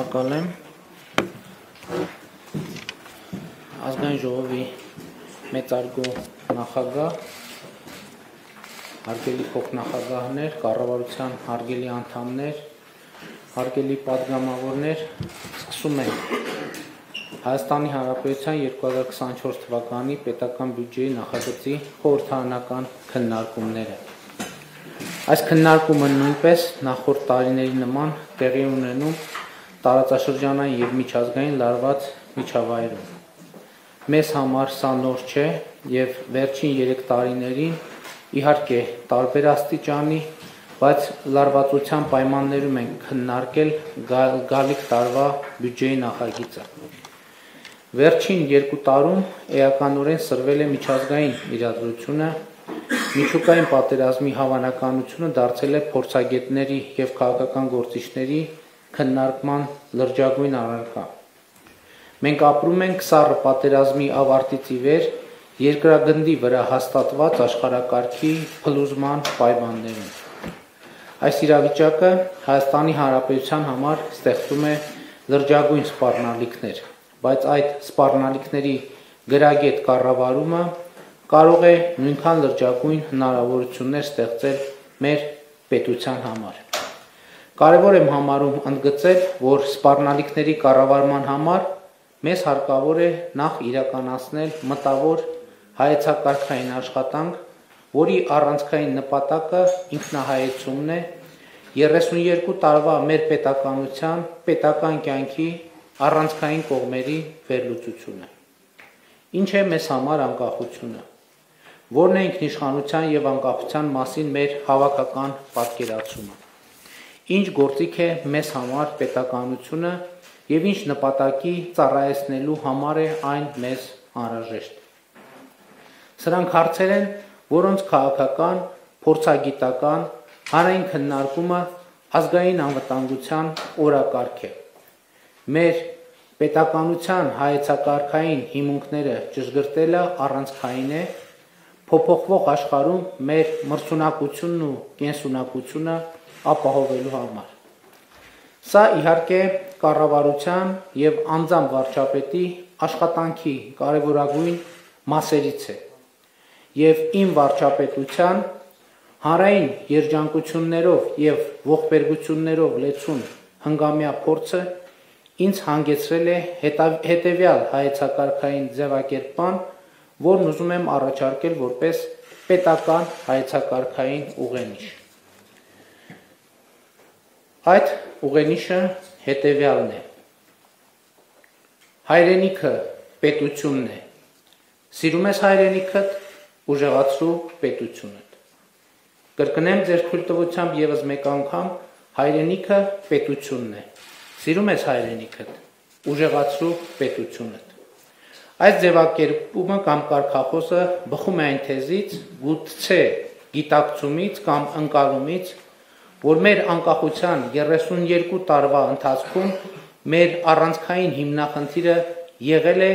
շնորհակալ եմ ազգային ժողովի մեծարգո նախագահ հարգելի փոխնախագահներ, կառավարության հարգելի անդամներ, հարգելի падգամավորներ, սկսում ենք Հայաստանի Հանրապետության 2024 թվականի պետական բյուջեի նախագծի խորհրդանական քննարկումները։ Այս քննարկումը նույնպես նախորդ տարիների նման տեղի ունենում տարածաշրջանային եւ միջազգային լարված միջավայրում։ Մեզ համար սա նոր չէ եւ վերջին 3 տարիներին իհարկե տարբեր աստիճանի, բայց լարվածության պայմաններում ենք քննարկել գալիք տարվա բյուջեի նախագիծը։ Վերջին 2 տարում էականորեն սրվել է միջազգային իրադրությունը, միջուկային պատերազմի հավանականությունը դարձել է փորձագետների եւ քաղաքական գործիչների քննարկման լրջագույն առարկա։ Մենք ապրում ենք սառը պատերազմի ավարտից ի վեր երկրագնդի վրա հաստատված աշխարհակարգի փլուզման պայմաններում։ Այս իրավիճակը Հայաստանի Հանրապետության համար ստեղծում է լրջագույն սպառնալիքներ, բայց այդ սպառնալիքների գրագետ կառավարումը կարող է նույնքան լրջագույն հնարավորություններ ստեղծել մեր պետության համար։ Կարևոր եմ համարում ընդգծել, որ սպառնալիքների կառավարման համար մեզ հարկավոր է նախ իրականացնել մտավոր հայեցակարգային աշխատանք, որի առանցքային նպատակը ինքնահայեցումն է. 32 տարվա մեր պետականության պետական կյանքի առանցքային կողմերի վերլուծությունը։ Ինչ է մեզ համար անկախությունը։ Որն է ինքնիշխանության եւ անկախության մասին մեր հավաքական պատկերացումը ինչ գործիք է մեզ համար պետականությունը եւ ինչ նպատակի ծառայեցնելու համար է այն մեզ անհրաժեշտ։ Սրանք հարցեր են, որոնց քաղաքական, փորձագիտական, հանրային քննարկումը ազգային անվտանգության օրակարգ է։ Մեր պետականության հայեցակարգային հիմունքները ճշգրտելը առանցքային է փոփոխվող աշխարհում մեր մրցունակությունն ու կենսունակությունը ապահովելու համար։ Սա իհարկե կառավարության եւ անձամբ վարչապետի աշխատանքի կարևորագույն մասերից է։ Եվ իմ վարչապետության հանրային երջանկություններով եւ ողբերգություններով լեցուն հնգամյա փորձը ինձ հանգեցրել է հետևյալ հայեցակարգային ձևակերպման, որն ուզում եմ առաջարկել որպես պետական հայեցակարգային ուղենիշ։ Այդ ուղենիշը հետևյալն է. Հայրենիքը պետությունն է։ Սիրում ես հայրենիքդ, ուժեղացրու պետությունդ։ Կրկնեմ ձեր թույլտվությամբ եւս մեկ անգամ, հայրենիքը պետությունն է։ Սիրում ես հայրենիքդ, ուժեղացրու պետությունդ։ Այս ձևակերպումը կամ կարգախոսը բխում է այն թեզից, գուցե գիտակցումից կամ ընկալումից, որ մեր անկախության 32 տարվա ընթացքում մեր առանցքային հիմնախնդիրը եղել է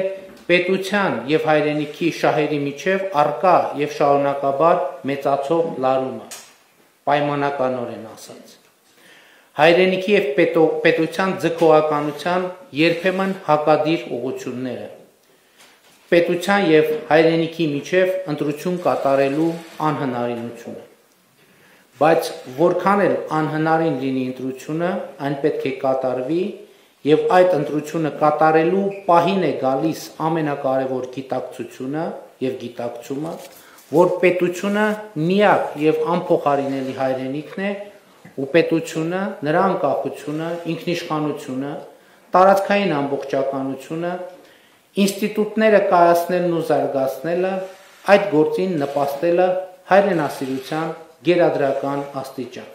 պետության եւ հայրենիքի շահերի միջև արկա եւ շարունակաբար մեծացող լարումը պայմանականորեն ասած հայրենիքի եւ պետո, պետության ձգողականության երբեմն հակադիր ուղությունները պետության եւ հայրենիքի միջև ընտրություն կատարելու անհնարինությունը բայց որքան էլ անհնարին լինի ընտրությունը, այն պետք է կատարվի եւ այդ ընտրությունը կատարելու պահին է գալիս ամենակարևոր գիտակցությունը եւ գիտակցումը, որ պետությունը միակ եւ անփոխարինելի հայրենիքն է ու պետությունը, նրա անկախությունը, ինքնիշխանությունը, տարածքային ամբողջականությունը, ինստիտուտները կայացնելն ու զարգացնելը, այդ գործին նպաստելը հայրենասիրության գերադրական աստիճան։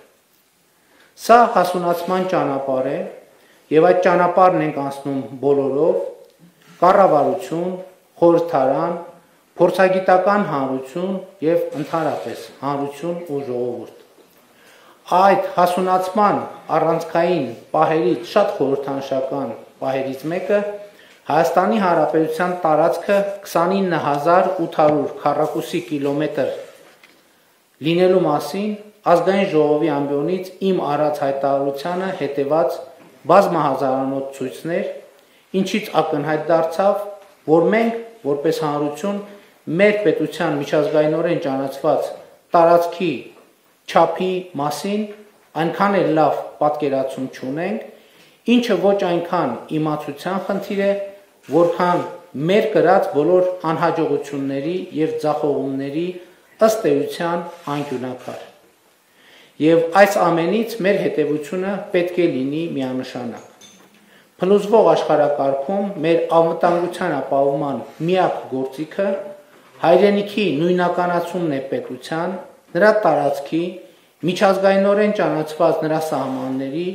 Սա հասունացման ճանապարհ է եւ այդ ճանապարհն ենք անցնում բոլորով՝ կառավարություն, խորհրդարան, փորձագիտական հանրություն եւ ընդհանրապես հանրություն ու ժողովուրդ։ Այդ հասունացման առանցքային պահերից շատ խորհրդանշական պահերից մեկը Հայաստանի Հանրապետության տարածքը 29800 քառակուսի կիլոմետր լինելու մասին ազգային ժողովի ամբիոնից իմ առած հայտարարությանը հետևած բազմահազարանոց ցույցներ, ինչից ակնհայտ դարձավ, որ մենք որպես հանրություն մեր պետության միջազգայինորեն ճանաչված տարածքի չափի մասին այնքան էլ լավ պատկերացում չունենք, ինչը ոչ այնքան իմացության խնդիր է, որքան մեր կրած բոլոր անհաջողությունների եւ ձախողումների ըստ էության անկյունակար։ Եվ այս ամենից մեր հետևությունը պետք է լինի միանշանակ։ Փլուզվող աշխարհակարգում մեր անվտանգության ապահովման միակ գործիքը հայրենիքի նույնականացումն է պետության, նրա տարածքի, միջազգայինորեն ճանաչված նրա սահմանների,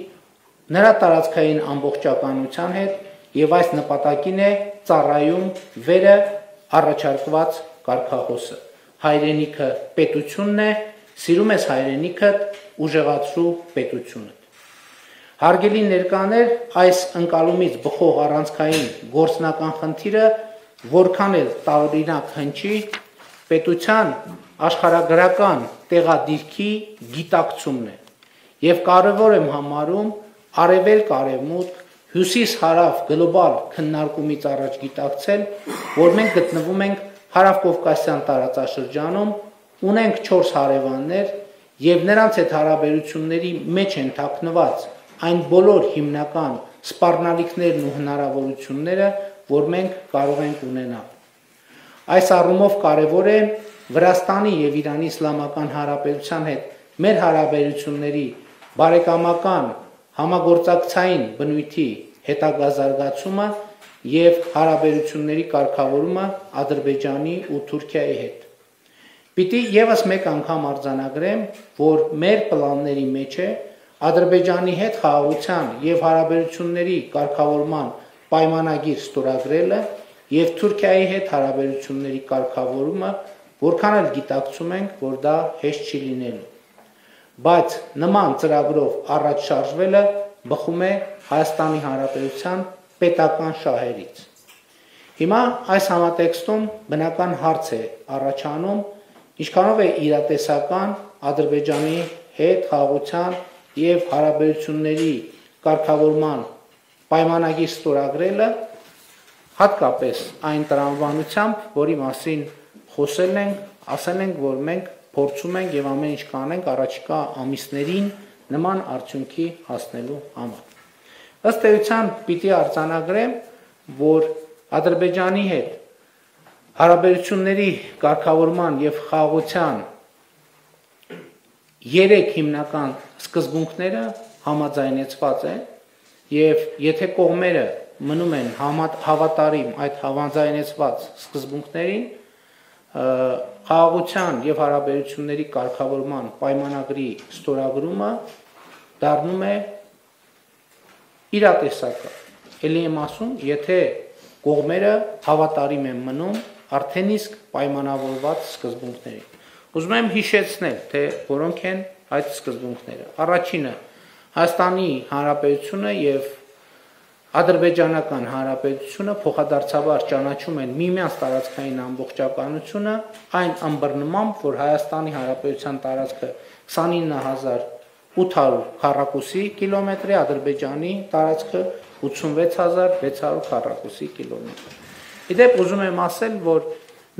նրա տարածքային ամբողջականության հետ եւ այս նպատակին է ծառայում վերը առաջարկված կարգախոսը հայրենիքը պետությունն է սիրում ես հայրենիքդ ուժեղացրու պետությունը հարգելի ներկաներ այս ընկալումից բխող առանցքային գործնական խնդիրը որքան էլ տարօրինակ հնչի պետության աշխարհագրական տեղադիրքի գիտակցումն է եւ կարեւոր եմ համարում արևելք արևմուտք հյուսիս-հարավ գլոբալ քննարկումից առաջ գիտակցել, որ մենք գտնվում ենք հարավ-կովկասյան տարածաշրջանում, ունենք 4 հարևաններ եւ նրանց հետ հարաբերությունների մեջ են թաքնված այն բոլոր հիմնական սպառնալիքներն ու հնարավորությունները, որ մենք կարող ենք ունենալ։ Այս առումով կարևոր է Վրաստանի եւ Իրանի Իսլամական Հանրապետության հետ մեր հարաբերությունների բարեկամական համագործակցային բնույթի հետագա զարգացումը եւ հարաբերությունների կարգավորումը Ադրբեջանի ու Թուրքիայի հետ։ Պիտի եւս մեկ անգամ արձանագրեմ, որ մեր պլանների մեջ է Ադրբեջանի հետ խաղաղության եւ հարաբերությունների կարգավորման պայմանագիր ստորագրելը եւ Թուրքիայի հետ հարաբերությունների կարգավորումը, որքան էլ գիտակցում ենք, որ դա հեշտ չի լինելու բայց նման ծրագրով առաջ շարժվելը բխում է Հայաստանի Հանրապետության պետական շահերից։ Հիմա այս համատեքստում բնական հարց է առաջանում, ինչքանով է իրատեսական Ադրբեջանի հետ խաղաղության եւ հարաբերությունների կարգավորման պայմանագիր ստորագրելը հատկապես այն տրամաբանությամբ, որի մասին խոսել ենք, ասել ենք, որ մենք փորձում ենք եւ ամեն ինչ կանենք առաջիկա ամիսներին նման արդյունքի հասնելու համար։ Ըստ էության պիտի արձանագրեմ, որ Ադրբեջանի հետ հարաբերությունների կարգավորման եւ խաղաղության երեք հիմնական սկզբունքները համաձայնեցված են եւ եթե կողմերը մնում են հավատարիմ այդ համաձայնեցված սկզբունքներին խաղաղության եւ հարաբերությունների կարգավորման պայմանագրի ստորագրումը դառնում է իրատեսական։ Էլի եմ ասում, եթե կողմերը հավատարիմ են մնում արդեն իսկ պայմանավորված սկզբունքներին։ Ուզում եմ հիշեցնել, թե որոնք են այդ սկզբունքները։ Առաջինը Հայաստանի Հանրապետությունը եւ Ադրբեջանական Հանրապետությունը փոխադարձաբար ճանաչում են միմյանց տարածքային ամբողջականությունը այն ըմբռնմամբ, որ Հայաստանի Հանրապետության տարածքը 29800 քառակուսի կիլոմետր է, Ադրբեջանի տարածքը 86600 քառակուսի կիլոմետր։ Իդեպ ուզում եմ ասել, որ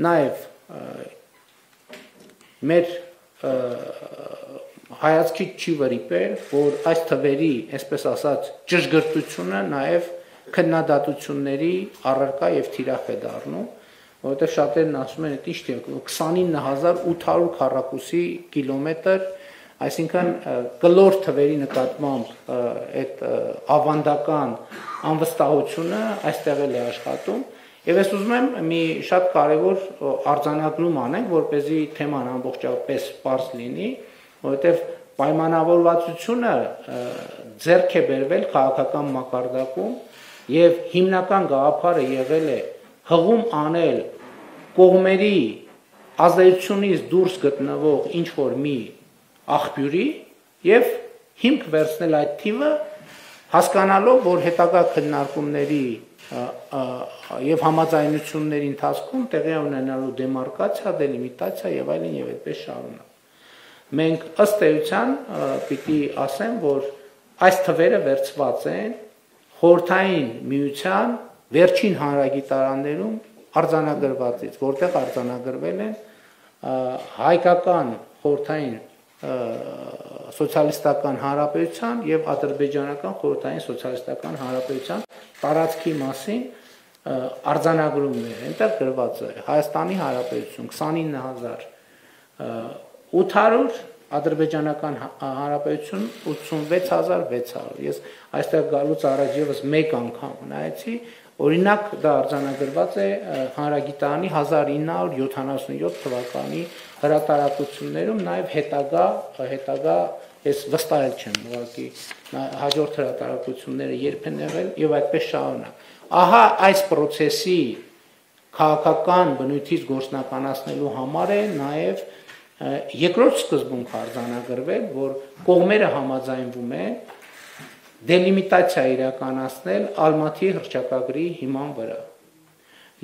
նաև մեր հայացքից չի վրիպել, որ այս թվերի, այսպես ասած, ճշգրտությունը նաև քննադատությունների առարկա եւ թիրախ է դառնում, որովհետեւ շատերն ասում են, այդ ի՞նչ է 29800 քառակուսի կիլոմետր, Այսինքն կլոր թվերի նկատմամբ այդ ավանդական անվստահությունը այստեղ էլ է աշխատում եւ ես ուզում եմ մի շատ կարեւոր արձանագրում անենք, որ เป զի թեման ամբողջապես པարզ լինի, որովհետեւ պայմանավորվածությունը ձեռք է բերվել քաղաքական մակարդակում եւ հիմնական գաղափարը եղել է հղում անել կողմերի ազդեցությունից դուրս գտնվող ինչ որ մի աղբյուրի եւ հիմք վերցնել այդ թիվը հասկանալով որ հետագա քննարկումների եւ համաձայնությունների ընթացքում տեղի ունենալու դեմարկացիա, դելիմիտացիա եւ այլն եւ այդպես շարունակ։ Մենք ըստ էության պիտի ասեմ, որ այս թվերը վերծված են խորթային միության վերջին հանրագիտարաններում արձանագրվածից, որտեղ արձանագրվել են հայկական խորթային սոցիալիստական հանրապետության եւ ադրբեջանական խորհրդային սոցիալիստական հանրապետության տարածքի մասին արձանագրումներ այնտեղ գրված է. Հայաստանի Հանրապետություն 29800 ադրբեջանական հանրապետություն 86600 ես այստեղ գալուց առաջ եւս մեկ անգամ նայեցի օրինակ դա արձանագրված է հանրագիտարանի 1977 թվականի հրատարակություններում նաև հետագա հետագա ես վստահել չեմ ուղղակի հաջորդ հրատարակությունները երբ են եղել եւ այդպես շարունակ ահա այս process-ի քաղաքական բնույթից գործնականացնելու համար է նաև երկրորդ սկզբունք արձանագրվել, որ կողմերը համաձայնվում են դելիմիտացիա իրականացնել Ալմատի հրճակագրի հիման վրա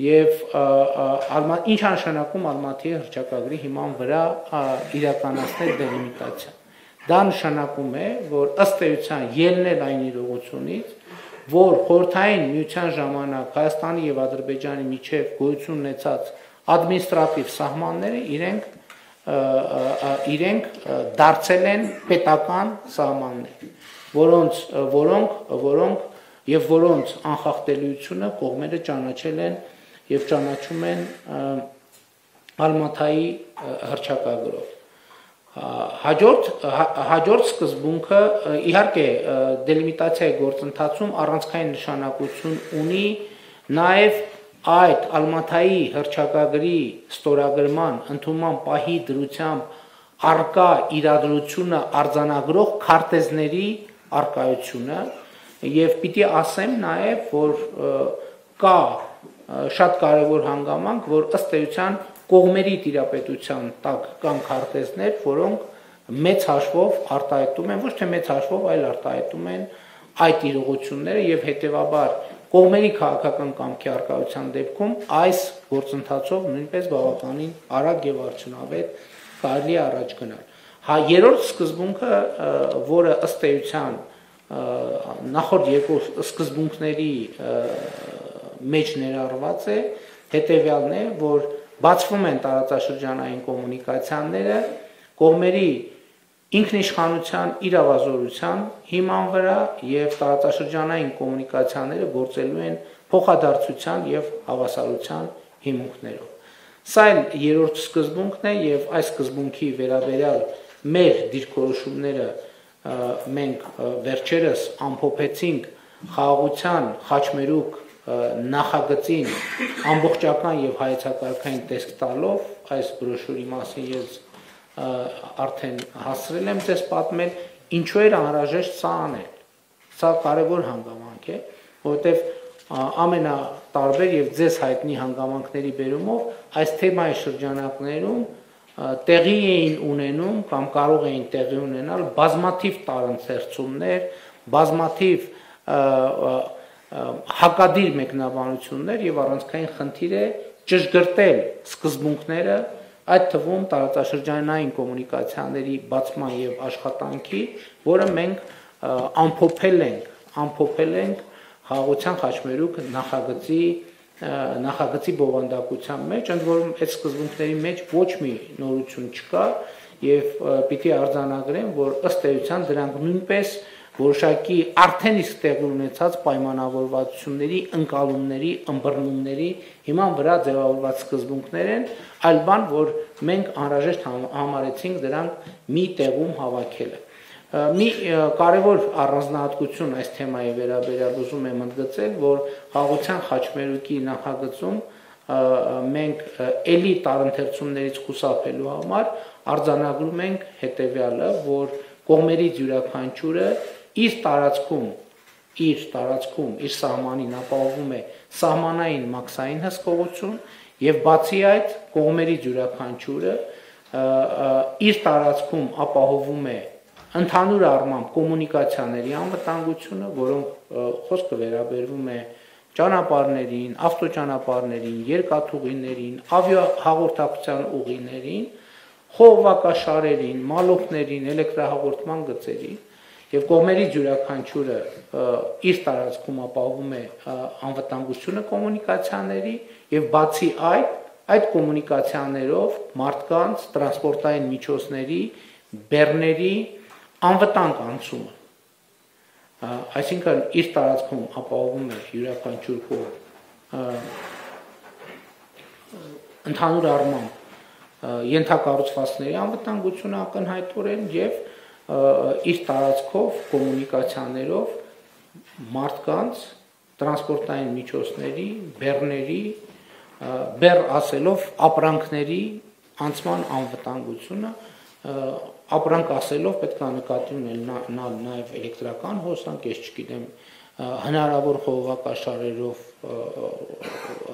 եւ ինչ նշանակում Ալմատի հրճակագրի հիման վրա իրականացնել դելիմիտացիա։ Դա նշանակում է, որ ըստ էության ելնել այն իրողությունից, որ խորթային միության ժամանակ Հայաստանի եւ Ադրբեջանի միջև գոյություն ունեցած ադմինիստրատիվ սահմանները իրենք իրենք դարձել են պետական սահմաններ, որոնց որոնք որոնք եւ որոնց անխախտելիությունը կողմերը ճանաչել են եւ ճանաչում են Ալմաթայի հրճակագրով հաջորդ հաջորդ սկզբունքը իհարկե դելիմիտացիայի գործընթացում առանցքային նշանակություն ունի նաև այդ Ալմաթայի հրճակագրի ստորագրման ընդունման պահի դրությամբ արկա իրադրությունը արձանագրող քարտեզների արկայությունը եւ պիտի ասեմ նաև որ կա շատ կարևոր հանգամանք, որ ըստ էության կողմերի տիրապետության տակ կան քարտեզներ, որոնք մեծ հաշվով արտահայտում են, ոչ թե մեծ հաշվով, այլ արտահայտում են այդ իրողությունները եւ հետեւաբար կողմերի քաղաքական կամքի արկայության դեպքում այս գործընթացով նույնպես բավականին արագ եւ արդյունավետ կարելի առաջ գնալ։ Հա երրորդ սկզբունքը, որը ըստ էության նախորդ երկու սկզբունքների մեջ ներառված է, հետեւյալն է, որ բացվում են տարածաշրջանային կոմունիկացիաները կողմերի ինքնիշխանության իրավազորության հիման վրա եւ տարածաշրջանային կոմունիկացիաները գործելու են փոխադարձության եւ հավասարության հիմունքներով։ Սա էլ երրորդ սկզբունքն է եւ այս սկզբունքի վերաբերյալ մեր դիրքորոշումները մենք վերջերս ամփոփեցինք խաղաղության խաչմերուկ նախագծին ամբողջական եւ հայեցակարգային տեսք տալով այս բրոշուրի մասին ես արդեն հասցրել եմ ձեզ պատմել ինչու էր անհրաժեշտ սա անել սա կարևոր հանգամանք է որովհետեւ ամենատարբեր եւ ձեզ հայտնի հանգամանքների բերումով այս թեմայի շրջանակներում տեղի էին ունենում կամ կարող էին տեղի ունենալ բազմաթիվ տարընթերցումներ, բազմաթիվ հակադիր մեկնաբանություններ եւ առանցքային խնդիր է ճշգրտել սկզբունքները այդ թվում տարածաշրջանային կոմունիկացիաների բացման եւ աշխատանքի, որը մենք ամփոփել ենք, ամփոփել ենք խաղաղության խաչմերուկ նախագծի նախագծի բովանդակության մեջ, ընդ որում այդ սկզբունքների մեջ ոչ մի նորություն չկա եւ պիտի արձանագրեմ, որ ըստ էության դրանք նույնպես որոշակի արդեն իսկ տեղի ունեցած պայմանավորվածությունների, ընկալումների, ըմբռնումների հիման վրա ձևավորված սկզբունքներ են, այլ բան, որ մենք անհրաժեշտ համարեցինք դրանք մի տեղում հավաքելը։ Մի կարևոր առանձնահատկություն այս թեմայի վերաբերյալ ուզում եմ ընդգծել, որ խաղաղության խաչմերուկի նախագծում մենք ելի տարընթերցումներից խուսափելու համար արձանագրում ենք հետեւյալը, որ կողմերից յուրաքանչյուրը իր տարածքում իր տարածքում իր սահմանին ապահովում է սահմանային մաքսային հսկողություն եւ բացի այդ կողմերից յուրաքանչյուրը իր տարածքում ապահովում է ընդհանուր առմամբ կոմունիկացիաների անվտանգությունը, որոնք խոսքը վերաբերվում է ճանապարհներին, ավտոճանապարհներին, երկաթուղիներին, ավիահաղորդակցության ուղիներին, խողովակաշարերին, մալոկներին, էլեկտրահաղորդման գծերին եւ կողմերից յուրաքանչյուրը իր տարածքում ապահովում է անվտանգությունը կոմունիկացիաների եւ բացի այդ այդ կոմունիկացիաներով մարդկանց տրանսպորտային միջոցների բեռների անվտանգ անցումը այսինքն իր տարածքում ապահովում է յուրաքանչյուր կողմ ընդհանուր առմամբ ենթակառուցվածքների անվտանգությունը ակնհայտորեն եւ իր տարածքով կոմունիկացիաներով մարդկանց տրանսպորտային միջոցների, բեռների, բեռ ասելով ապրանքների անցման անվտանգությունը ապրանք ասելով պետք է նկատի ունել նաև էլեկտրական հոսանք, ես չգիտեմ, հնարավոր խողովակաշարերով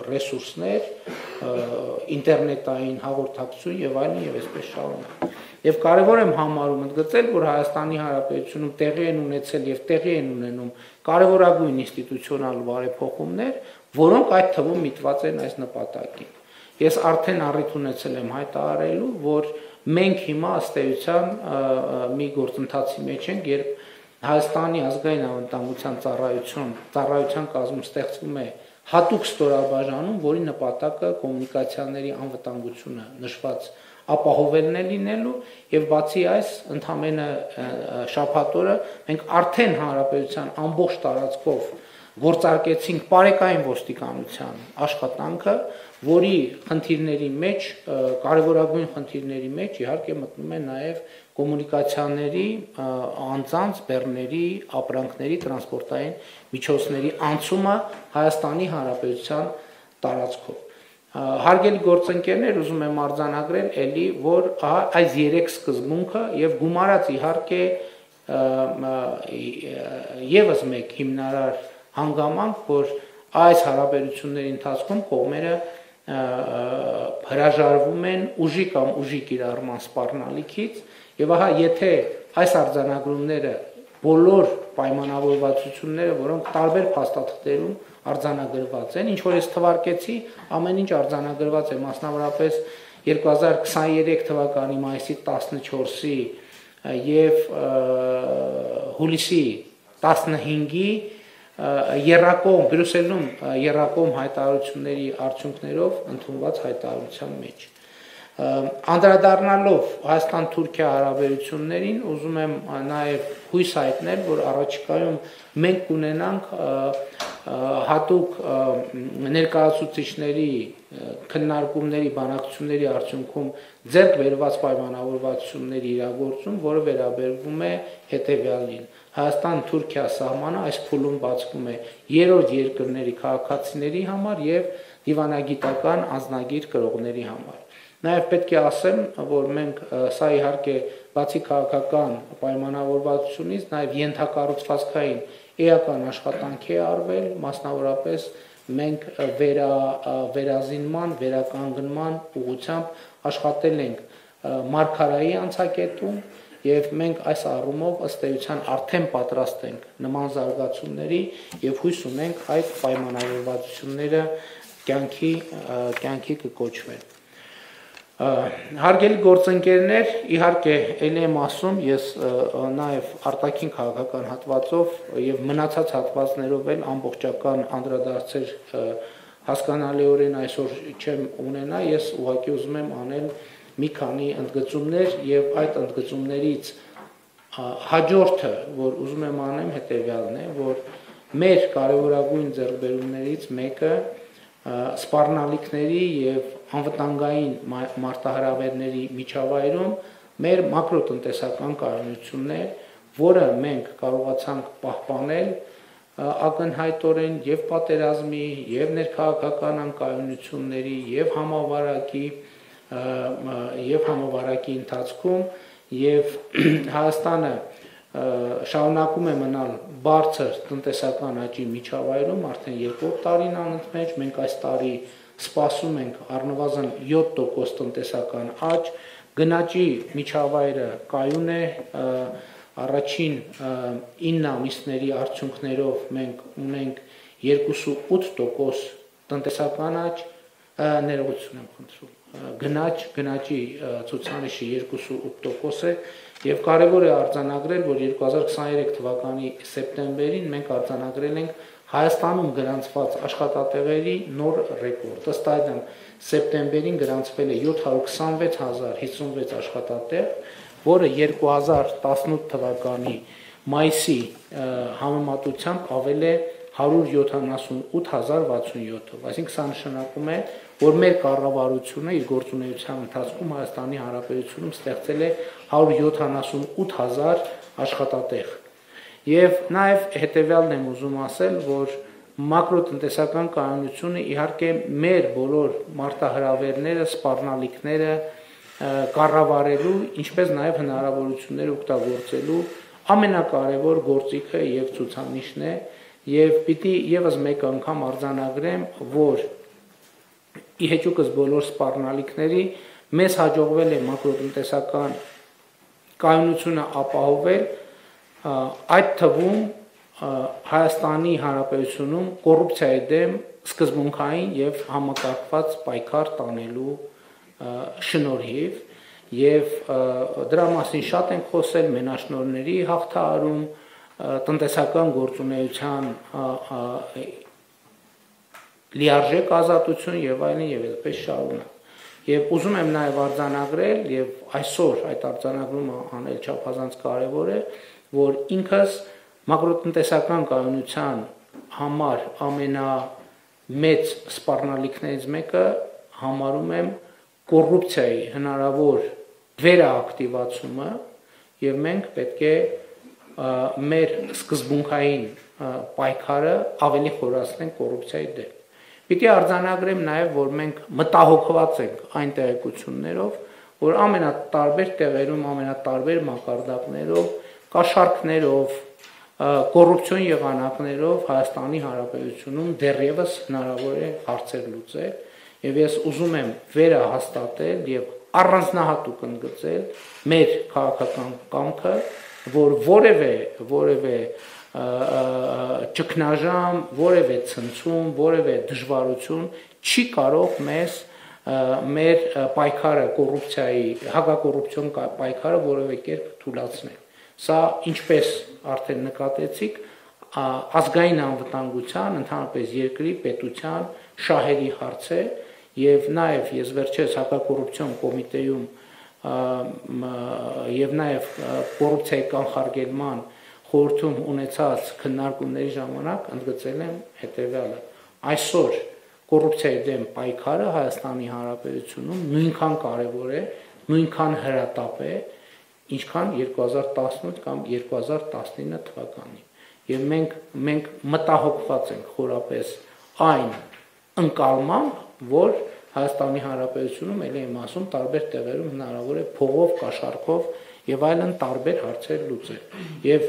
ռեսուրսներ, ինտերնետային հաղորդակցություն եւ այլն եւ այսպես շարունակ։ Եվ կարևոր եմ համարում ընդգծել, որ Հայաստանի Հանրապետությունում տեղի են ունեցել եւ տեղի են ունենում կարևորագույն ինստիտուցիոնալ բարեփոխումներ, որոնք այդ թվում միտված են այս նպատակին։ Ես արդեն առիթ ունեցել եմ հայտարարելու, որ մենք հիմա ըստ էության մի գործընթացի մեջ ենք, երբ Հայաստանի ազգային անվտանգության ծառայություն ծառայության կազմում ստեղծվում է հատուկ ստորաբաժանում, որի նպատակը կոմունիկացիաների անվտանգությունը նշված ապահովելն է լինելու եւ բացի այս ընդամենը շաբաթօրը մենք արդեն հանրապետության ամբողջ տարածքով գործարկեցինք բարեկային ոստիկանության աշխատանքը, որի խնդիրների մեջ, կարևորագույն խնդիրների մեջ իհարկե մտնում է նաև կոմունիկացիաների, անձանց, բեռների, ապրանքների, տրանսպորտային միջոցների անցումը Հայաստանի Հանրապետության տարածքով հարգելի գործընկերներ, ուզում եմ արձանագրել էլի, որ այս երեք սկզբունքը եւ գումարած իհարկե եւս մեկ հիմնարար հանգամանք, որ այս հարաբերությունների ընթացքում կողմերը հրաժարվում են ուժի կամ ուժի կիրառման սպառնալիքից եւ ահա եթե այս արձանագրումները բոլոր պայմանավորվածությունները, որոնք տարբեր փաստաթղթերում արձանագրված են, ինչ որ ես թվարկեցի, ամեն ինչ արձանագրված է, մասնավորապես 2023 թվականի մայիսի 14-ի եւ հուլիսի 15-ի Երակոմ Բրյուսելում Երակոմ հայտարարությունների արդյունքներով ընդունված հայտարարության մեջ անդրադառնալով Հայաստան-Թուրքիա հարաբերություններին ուզում եմ նաև հույս հայտնել, որ առաջիկայում մենք կունենանք հատուկ ներկայացուցիչների քննարկումների, բանակցությունների արդյունքում ձեռք բերված պայմանավորվածությունների իրագործում, որը վերաբերվում է հետևյալին։ Հայաստան-Թուրքիա սահմանը այս փուլում բացվում է երրորդ երկրների քաղաքացիների համար եւ դիվանագիտական անznագիր կրողների համար։ Նաև պետք է ասեմ, որ մենք սա իհարկե բացի քաղաքական պայմանավորվածությունից նաև ենթակառուցվածքային էական աշխատանքի է արվել, մասնավորապես մենք վերա վերազինման, վերականգնման ուղղությամբ աշխատել ենք մարգարայի անցակետում եւ մենք այս առումով ըստ էության արդեն պատրաստ ենք նման զարգացումների եւ հույս ունենք այդ պայմանավորվածությունները կյանքի կյանքի կկոչվեն Հարգելի գործընկերներ, իհարկե ելի եմ ասում, ես նաև արտաքին քաղաքական հատվածով եւ մնացած հատվածներով էլ ամբողջական անդրադարձեր հասկանալիորեն այսօր չեմ ունենա, ես ուղղակի ուզում եմ անել մի քանի ընդգծումներ եւ այդ ընդգծումներից հաջորդը, որ ուզում եմ անեմ, հետեւյալն է, որ մեր կարևորագույն ձեռքբերումներից մեկը սպառնալիքների եւ անվտանգային մարտահրավերների միջավայրում մեր մակրոտնտեսական կայունությունն է, որը մենք կարողացանք պահպանել ակնհայտորեն եւ պատերազմի, եւ ներքաղաքական անկայունությունների, եւ համավարակի եւ համավարակի ընթացքում եւ Հայաստանը շարունակում է մնալ բարձր տնտեսական աճի միջավայրում արդեն երկրորդ տարին անընդմեջ մենք այս տարի սպասում ենք առնվազն 7% տնտեսական աճ գնաճի միջավայրը կայուն է առաջին 9 ամիսների արդյունքներով մենք ունենք 2.8% տնտեսական աճ ներողություն եմ խնդրում գնաճ գնաճի ցուցանիշը 2.8% է Եվ կարևոր է արձանագրել, որ 2023 թվականի սեպտեմբերին մենք արձանագրել ենք Հայաստանում գրանցված աշխատատեղերի նոր ռեկորդ։ Ըստ այդմ սեպտեմբերին գրանցվել է 726056 աշխատատեղ, որը 2018 թվականի մայիսի համեմատությամբ ավել է 178067-ով, այսինքն սա նշանակում է, որ մեր կառավարությունը իր գործունեության ընթացքում Հայաստանի Հանրապետությունում ստեղծել է 178000 աշխատատեղ։ Եվ նաև հետեւյալն եմ ուզում ասել, որ մակրոտնտեսական կանոնությունը իհարկե մեր բոլոր մարտահրավերները, սպառնալիքները կառավարելու, ինչպես նաև հնարավորությունները օգտագործելու ամենակարևոր գործիքը եւ ցուցանիշն է եւ պիտի եւս մեկ անգամ արձանագրեմ, որ ի հեճուկս բոլոր սպառնալիքների մեզ հաջողվել է մակրոտնտեսական կայունությունը ապահովել այդ թվում Հայաստանի Հանրապետությունում կոռուպցիայի դեմ սկզբունքային եւ համակարգված պայքար տանելու շնորհիվ եւ դրա մասին շատ ենք խոսել մենաշնորհների հաղթահարում տնտեսական գործունեության լիարժեք ազատություն եւ այլն եւ այդպես շարունակ։ Եվ ուզում եմ նաեւ արձանագրել եւ այսօր այդ արձանագրումը անել չափազանց կարեւոր է, որ ինքս մակրոտնտեսական կայունության համար ամենամեծ սպառնալիքներից մեկը համարում եմ կոռուպցիայի հնարավոր վերաակտիվացումը եւ մենք պետք է մեր սկզբունքային պայքարը ավելի խորացնենք կոռուպցիայի դեմ։ Պիտի արձանագրեմ նաև, որ մենք մտահոգված ենք այն տեղեկություններով, որ ամենատարբեր տեղերում, ամենատարբեր մակարդակներով, կաշառքներով, կոռուպցիոն եղանակներով Հայաստանի Հանրապետությունում դեռևս հնարավոր է հարցեր լուծել, եւ ես ուզում եմ վերահաստատել եւ առանձնահատուկ ընդգծել մեր քաղաքական կամքը որ որևէ որևէ ճգնաժամ, որևէ ցնցում, որևէ դժվարություն չի կարող մեզ մեր պայքարը կոռուպցիայի, հակակոռուպցիոն պայքարը որևէ կերպ թույլատրել։ Սա ինչպես արդեն նկատեցիք, ազգային անվտանգության, ընդհանրապես երկրի պետության շահերի հարց է եւ նաեւ ես վերջերս հակակոռուպցիոն կոմիտեում եւ նաեւ կոռուպցիայի կանխարգելման խորհրդում ունեցած քննարկումների ժամանակ ընդգծել եմ հետեւյալը այսօր կոռուպցիայի դեմ պայքարը Հայաստանի Հանրապետությունում նույնքան կարևոր է, նույնքան հրատապ է, ինչքան 2018 կամ 2019 թվականին։ Եվ մենք մենք մտահոգված ենք խորապես այն ընկալմամբ, որ Հայաստանի Հանրապետությունում ելի եմ ասում տարբեր տեղերում հնարավոր է փողով, կաշառքով եւ այլն տարբեր հարցեր լուծել։ Եվ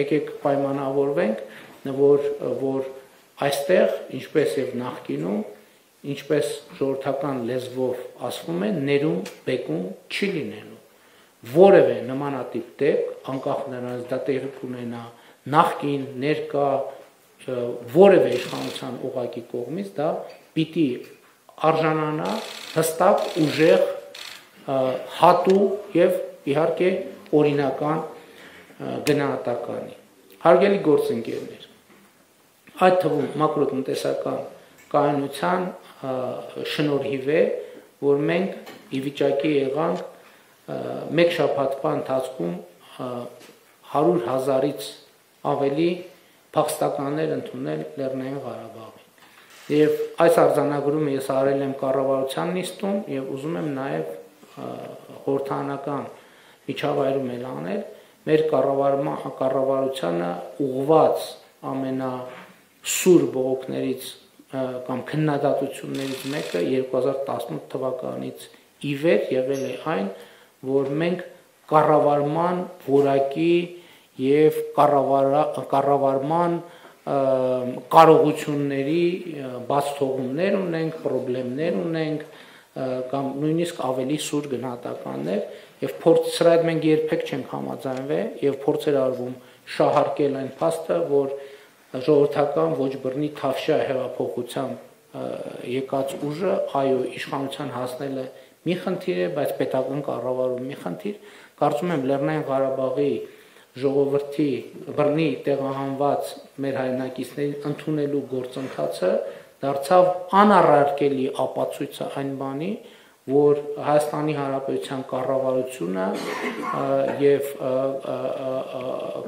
եկեք պայմանավորվենք, որ որ այստեղ, ինչպես եւ նախկինում, ինչպես ժողովրդական լեզվով ասվում է, ներում բեկում չի լինելու։ Որևէ նմանատիպ դեպք, անկախ նրանից դա տեղի կունենա նախկին, ներկա, որևէ իշխանության ուղակի կողմից դա պիտի արժանանա հստակ ուժեղ հատու եւ իհարկե օրինական գնահատականի։ Հարգելի գործընկերներ, այդ թվում մակրոտնտեսական կայունության շնորհիվ է, որ մենք ի վիճակի եղանք մեկ շաբաթվա ընթացքում 100 հազարից ավելի փախստականներ ընդունել Լեռնային Ղարաբաղի Եվ այս արձանագրումը ես արել եմ կառավարության նիստում եւ ուզում եմ նաեւ խորհրդանական միջավայրում էլ անել մեր կառավարման կառավարությանը ուղված ամենա սուր բողոքներից կամ քննադատություններից մեկը 2018 թվականից ի վեր եղել է այն, որ մենք կառավարման որակի եւ կառավար կառավարման կարողությունների բաց թողումներ ունենք, խնդիրներ ունենք կամ նույնիսկ ավելի սուր գնահատականներ եւ փորձ սրա հետ մենք երբեք չենք համաձայնվել եւ փորձեր արվում շահարկել այն փաստը, որ ժողովրդական ոչ բռնի թավշյա հեղափոխությամբ եկած ուժը այո իշխանության հասնելը մի խնդիր է, բայց պետական կառավարում մի խնդիր, կարծում եմ Լեռնային Ղարաբաղի ժողովրդի բռնի տեղահանված մեր հայրենակիցներին ընդունելու գործընթացը դարձավ անառարկելի ապացույցը այն բանի, որ Հայաստանի Հանրապետության կառավարությունը եւ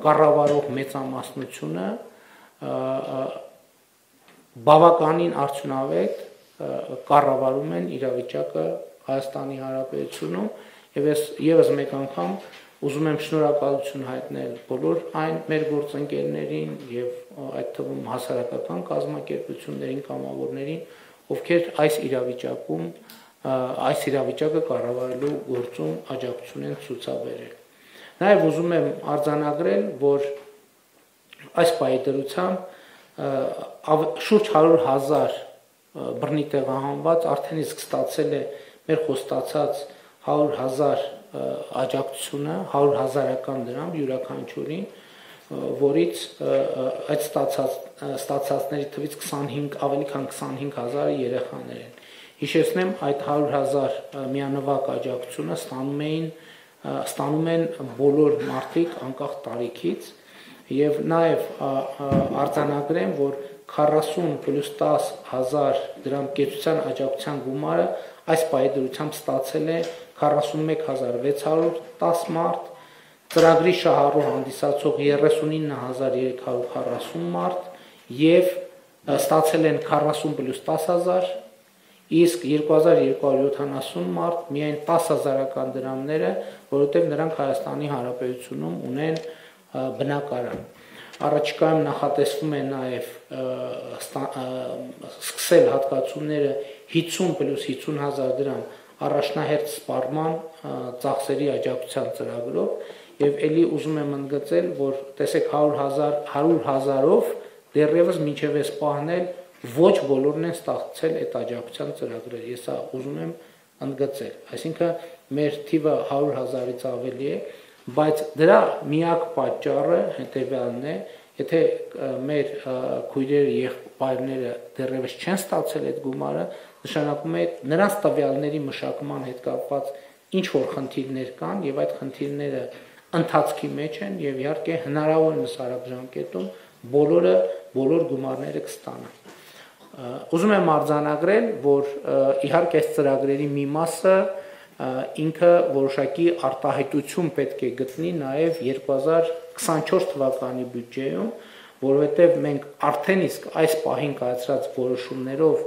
կառավարող մեծամասնությունը բավականին արդյունավետ կառավարում են իրավիճակը Հայաստանի Հանրապետությունում եւ ես եւս մեկ անգամ ուզում եմ շնորհակալություն հայտնել բոլոր այն մեր գործընկերներին եւ այդ թվում հասարակական կազմակերպություններին, կամավորներին, ովքեր այս իրավիճակում այս իրավիճակը կառավարելու գործում աջակցություն են ցուցաբերել։ Նաև ուզում եմ արձանագրել, որ այս պայդրությամբ շուրջ 100.000 բռնի տեղահանված արդեն իսկ ստացել է մեր խոստացած 100.000 աջակցությունը 100.000-ական դրամ յուրաքանչյուրին, որից այդ ստացած ստացածների թվից 25 ավելի քան 25000-ը երեխաներ են։ Հիշեցնեմ, այդ 100.000 միանվագ աջակցությունը ստանում էին ստանում են բոլոր մարդիկ անկախ տարիքից եւ նաեւ արձանագրեմ, որ 40 պլյուս 10 հազար դրամ կեցության աջակցության գումարը այս պայդրությամբ ստացել է 41610 մարդ, ծրագրի շահառու հանդիսացող 39340 մարդ եւ ստացել են 40 պլյուս 10000 իսկ 2270 մարդ միայն 10000-ական դրամները, որովհետև նրանք Հայաստանի Հանրապետությունում ունեն բնակարան։ Առաջիկայում նախատեսվում է նաև սկսել հատկացումները 50 պլյուս 50 հազար դրամ առաջնահերթ սպառման ծախսերի աջակցության ծրագրով եւ ելի ուզում եմ ընդգծել, որ տեսեք 100 հազար 100 հազարով դեռևս մինչև այս պահնել ոչ բոլորն են ստացել այդ աջակցության ծրագրեր։ Ես սա ուզում եմ ընդգծել։ Այսինքն մեր թիվը 100.000-ից ավելի է, բայց դրա միակ պատճառը հետեւյալն է, եթե մեր քույրերը եղբայրները դեռևս չեն ստացել այդ գումարը, նշանակում է նրանց տվյալների մշակման հետ կապված ինչ որ խնդիրներ կան եւ այդ խնդիրները ընթացքի մեջ են եւ իհարկե հնարավորինս արագ ժամկետում բոլորը բոլոր գումարները կստանան։ Ուզում եմ արձանագրել, որ իհարկե այս ծրագրերի մի մասը ինքը որոշակի արտահայտություն պետք է գտնի նաև 2024 թվականի բյուջեում, որովհետև մենք արդեն իսկ այս պահին կայացրած որոշումներով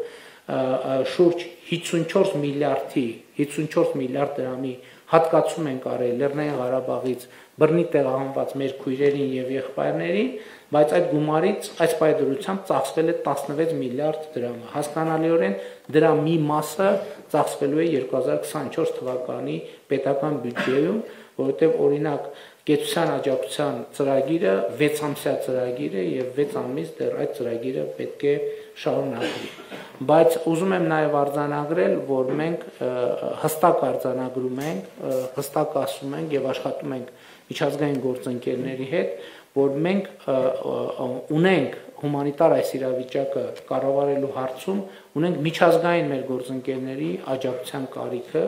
շուրջ 54 միլիարդի 54 միլիարդ դրամի հատկացում են կարել Լեռնային Ղարաբաղից բռնի տեղահանված մեր քույրերին եւ եղբայրներին, բայց այդ գումարից այս պայդրությամբ ծախսվել է 16 միլիարդ դրամ։ Հասկանալիորեն դրա մի մասը ծախսվելու է 2024 թվականի պետական բյուջեում, որովհետեւ օրինակ Գեցության աջակցության ծրագիրը 6 ամսյա ծրագիր է եւ 6 ամիս դեռ այդ ծրագիրը պետք է շարունակվի։ Բայց ուզում եմ նաեւ արձանագրել, որ մենք հստակ արձանագրում ենք, հստակ ասում ենք եւ աշխատում ենք միջազգային գործընկերների հետ, որ մենք ունենք հումանիտար այս իրավիճակը կառավարելու հարցում ունենք միջազգային մեր գործընկերների աջակցության կարիքը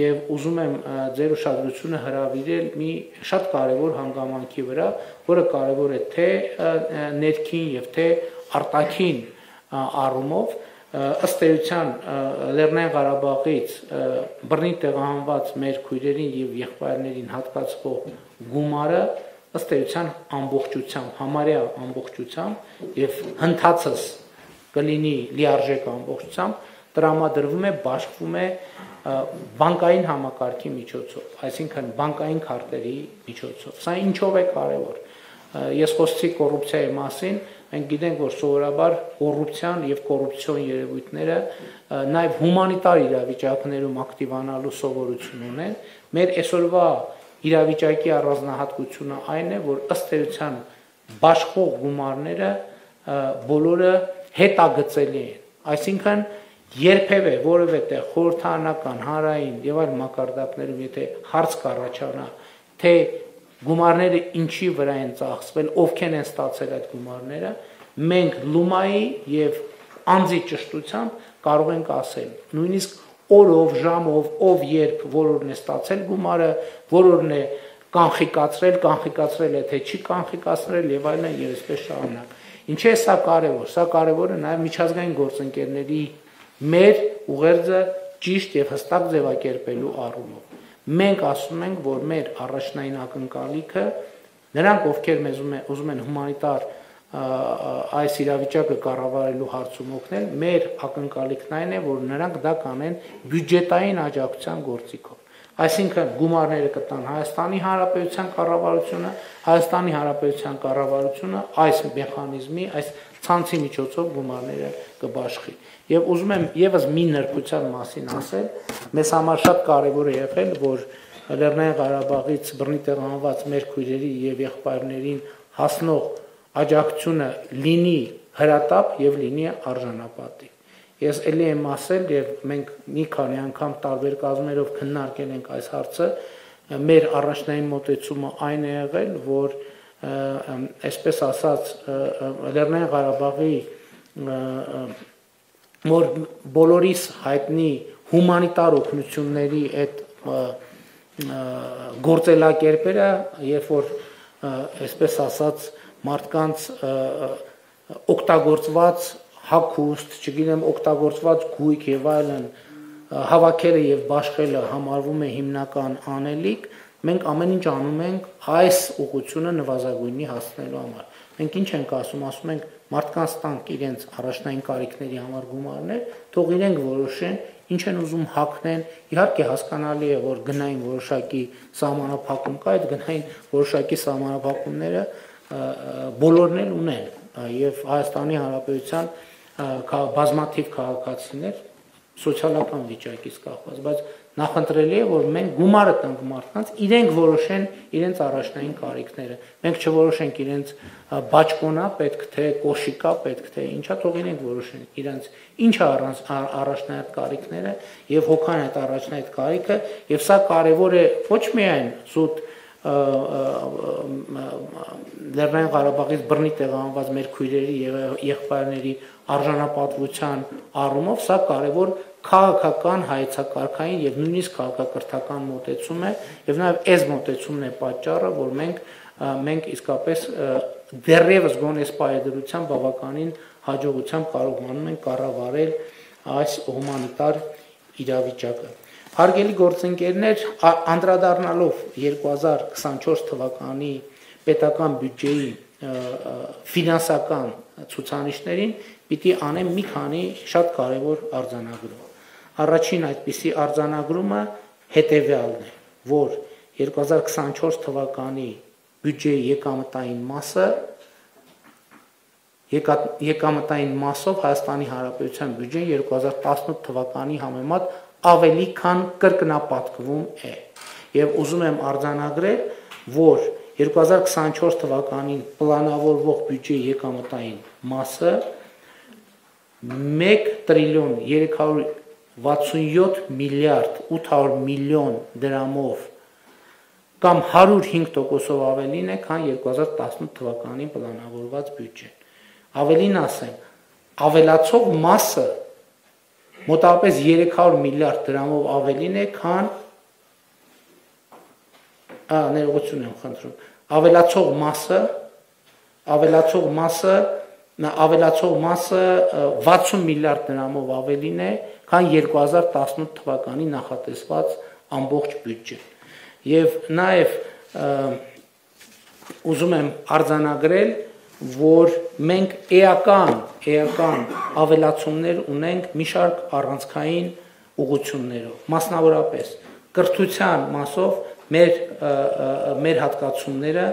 եւ ուզում եմ ձեր ուշադրությունը հրավիրել մի շատ կարեւոր հանգամանքի վրա, որը կարեւոր է թե ներքին եւ թե արտաքին առումով ըստ էության Լեռնային Ղարաբաղից բռնի տեղահանված մեր քույրերին եւ եղբայրներին հատկացվող գումարը ըստ էության ամբողջությամբ, համարյա ամբողջությամբ եւ հնդածս կլինի լիարժեք ամբողջությամբ տրամադրվում է, բաշխվում է բանկային համակարգի միջոցով, այսինքն բանկային քարտերի միջոցով։ Սա ինչով է կարևոր։ Ես խոսեցի կոռուպցիայի մասին, մենք գիտենք, որ սովորաբար կոռուպցիան եւ կոռուպցիոն երևույթները նաեւ հումանիտար իրավիճակներում ակտիվանալու սովորություն ունեն։ Մեր այսօրվա իրավիճակի առանձնահատկությունը այն է, որ ըստ էության բաշխող գումարները բոլորը հետագծելի են։ Այսինքն երբևէ որևէ տեղ խորհրդանական, հանրային եւ այլ մակարդակներում եթե հարց կառաջանա, թե գումարները ինչի վրա են ծախսվել, ովքեր են ստացել այդ գումարները, մենք լումայի եւ անձի ճշտությամբ կարող ենք ասել, նույնիսկ օրով, ժամով, ով երբ որորն է ստացել գումարը, որորն է կանխիկացրել, կանխիկացրել է թե չի կանխիկացրել եւ այլն եւ այսպես շարունակ։ Ինչի է սա կարևոր։ Սա կարևոր է նաեւ միջազգային գործընկերների մեր ուղերձը ճիշտ եւ հստակ ձևակերպելու առումով։ Մենք ասում ենք, որ մեր առաջնային ակնկալիքը նրանք, ովքեր մեզ ուզում են հումանիտար այս իրավիճակը կառավարելու հարցում օգնել, մեր ակնկալիքն այն է, որ նրանք դա կանեն բյուջետային աջակցության գործիքով։ Այսինքն գումարները կտան Հայաստանի Հանրապետության կառավարությունը, Հայաստանի Հանրապետության կառավարությունը այս մեխանիզմի, այս ցանցի միջոցով գումարները կբաշխի։ Եվ ուզում եմ եւս մի նրբության մասին ասել, մեզ համար շատ կարեւոր է եղել, որ Լեռնային Ղարաբաղից բռնի տեղանված մեր քույրերի եւ եղբայրներին հասնող աջակցությունը լինի հրատապ եւ լինի արժանապատի։ Ես ելի եմ ասել եւ մենք մի քանի անգամ տարբեր կազմերով քննարկել ենք այս հարցը, մեր առաջնային մոտեցումը այն է եղել, որ այսպես ասած Լեռնային Ղարաբաղի որ բոլորիս հայտնի հումանիտար օգնությունների այդ գործելակերպերը, երբ որ այսպես ասած մարդկանց օգտագործված հակուստ, չգիտեմ, օգտագործված գույք եւ այլն հավաքելը եւ բաշխելը համարվում է հիմնական անելիք, մենք ամեն ինչ անում ենք այս ուղությունը նվազագույնի հասնելու համար։ Մենք ինչ ենք ասում, ասում ենք մարդկանց տանք իրենց առաջնային կարիքների համար գումարներ, թող իրենք որոշեն, ինչ են ուզում հակնեն։ Իհարկե հասկանալի է, որ գնային որոշակի սահմանափակում կա, այդ գնային որոշակի սահմանափակումները բոլորն էլ ունեն եւ Հայաստանի Հանրապետության բազմաթիվ քաղաքացիներ սոցիալական վիճակից կախված, բայց նախընտրելի է որ մենք գումարը տանք մարդկանց, իրենք որոշեն իրենց առաջնային կարիքները։ Մենք չորոշենք իրենց բաճկոնա պետք թե կոշիկա պետք թե ինչա թող իրենք որոշեն իրենց ինչա առանց առաջնային կարիքները եւ հոգան այդ առաջնային կարիքը եւ սա կարեւոր է ոչ միայն զուտ Լեռնային Ղարաբաղից բռնի տեղանված մեր քույրերի եւ եղբայրների արժանապատվության առումով սա կարևոր քաղաքական հայեցակարգային եւ նույնիսկ քաղաքակրթական մոտեցում է եւ նաեւ այս մոտեցումն է պատճառը որ մենք մենք իսկապես դեռևս գոնե սպայդրության բավականին հաջողությամբ կարողանում ենք կառավարել այս հումանիտար իրավիճակը Հարգելի գործընկերներ, անդրադառնալով 2024 թվականի պետական բյուջեի ֆինանսական ցուցանիշներին, պիտի անեմ մի քանի շատ կարևոր արձանագրում։ Առաջին այդպիսի արձանագրումը հետևյալն է, որ 2024 թվականի բյուջեի եկամտային մասը եկամտային մասով Հայաստանի Հանրապետության բյուջեն 2018 թվականի համեմատ ավելի քան կրկնապատկվում է։ Եւ ուզում եմ արձանագրել, որ 2024 թվականին պլանավորվող բյուջեի եկամտային մասը 1 տրիլիոն 367 միլիարդ 800 միլիոն դրամով կամ 105%-ով ավելին է, քան 2018 թվականին պլանավորված բյուջեն։ Ավելին ասեմ, ավելացող մասը մոտավորապես 300 միլիարդ դրամով ավելին է, քան ա ներողություն եմ խնդրում։ Ավելացող մասը ավելացող մասը ավելացող մասը 60 միլիարդ դրամով ավելին է, քան 2018 թվականի նախատեսված ամբողջ բյուջեն։ Եվ նաև ուզում եմ արձանագրել, որ մենք էական, էական ավելացումներ ունենք մի շարք առանցքային ուղություններով, մասնավորապես կրթության մասով մեր մեր հատկացումները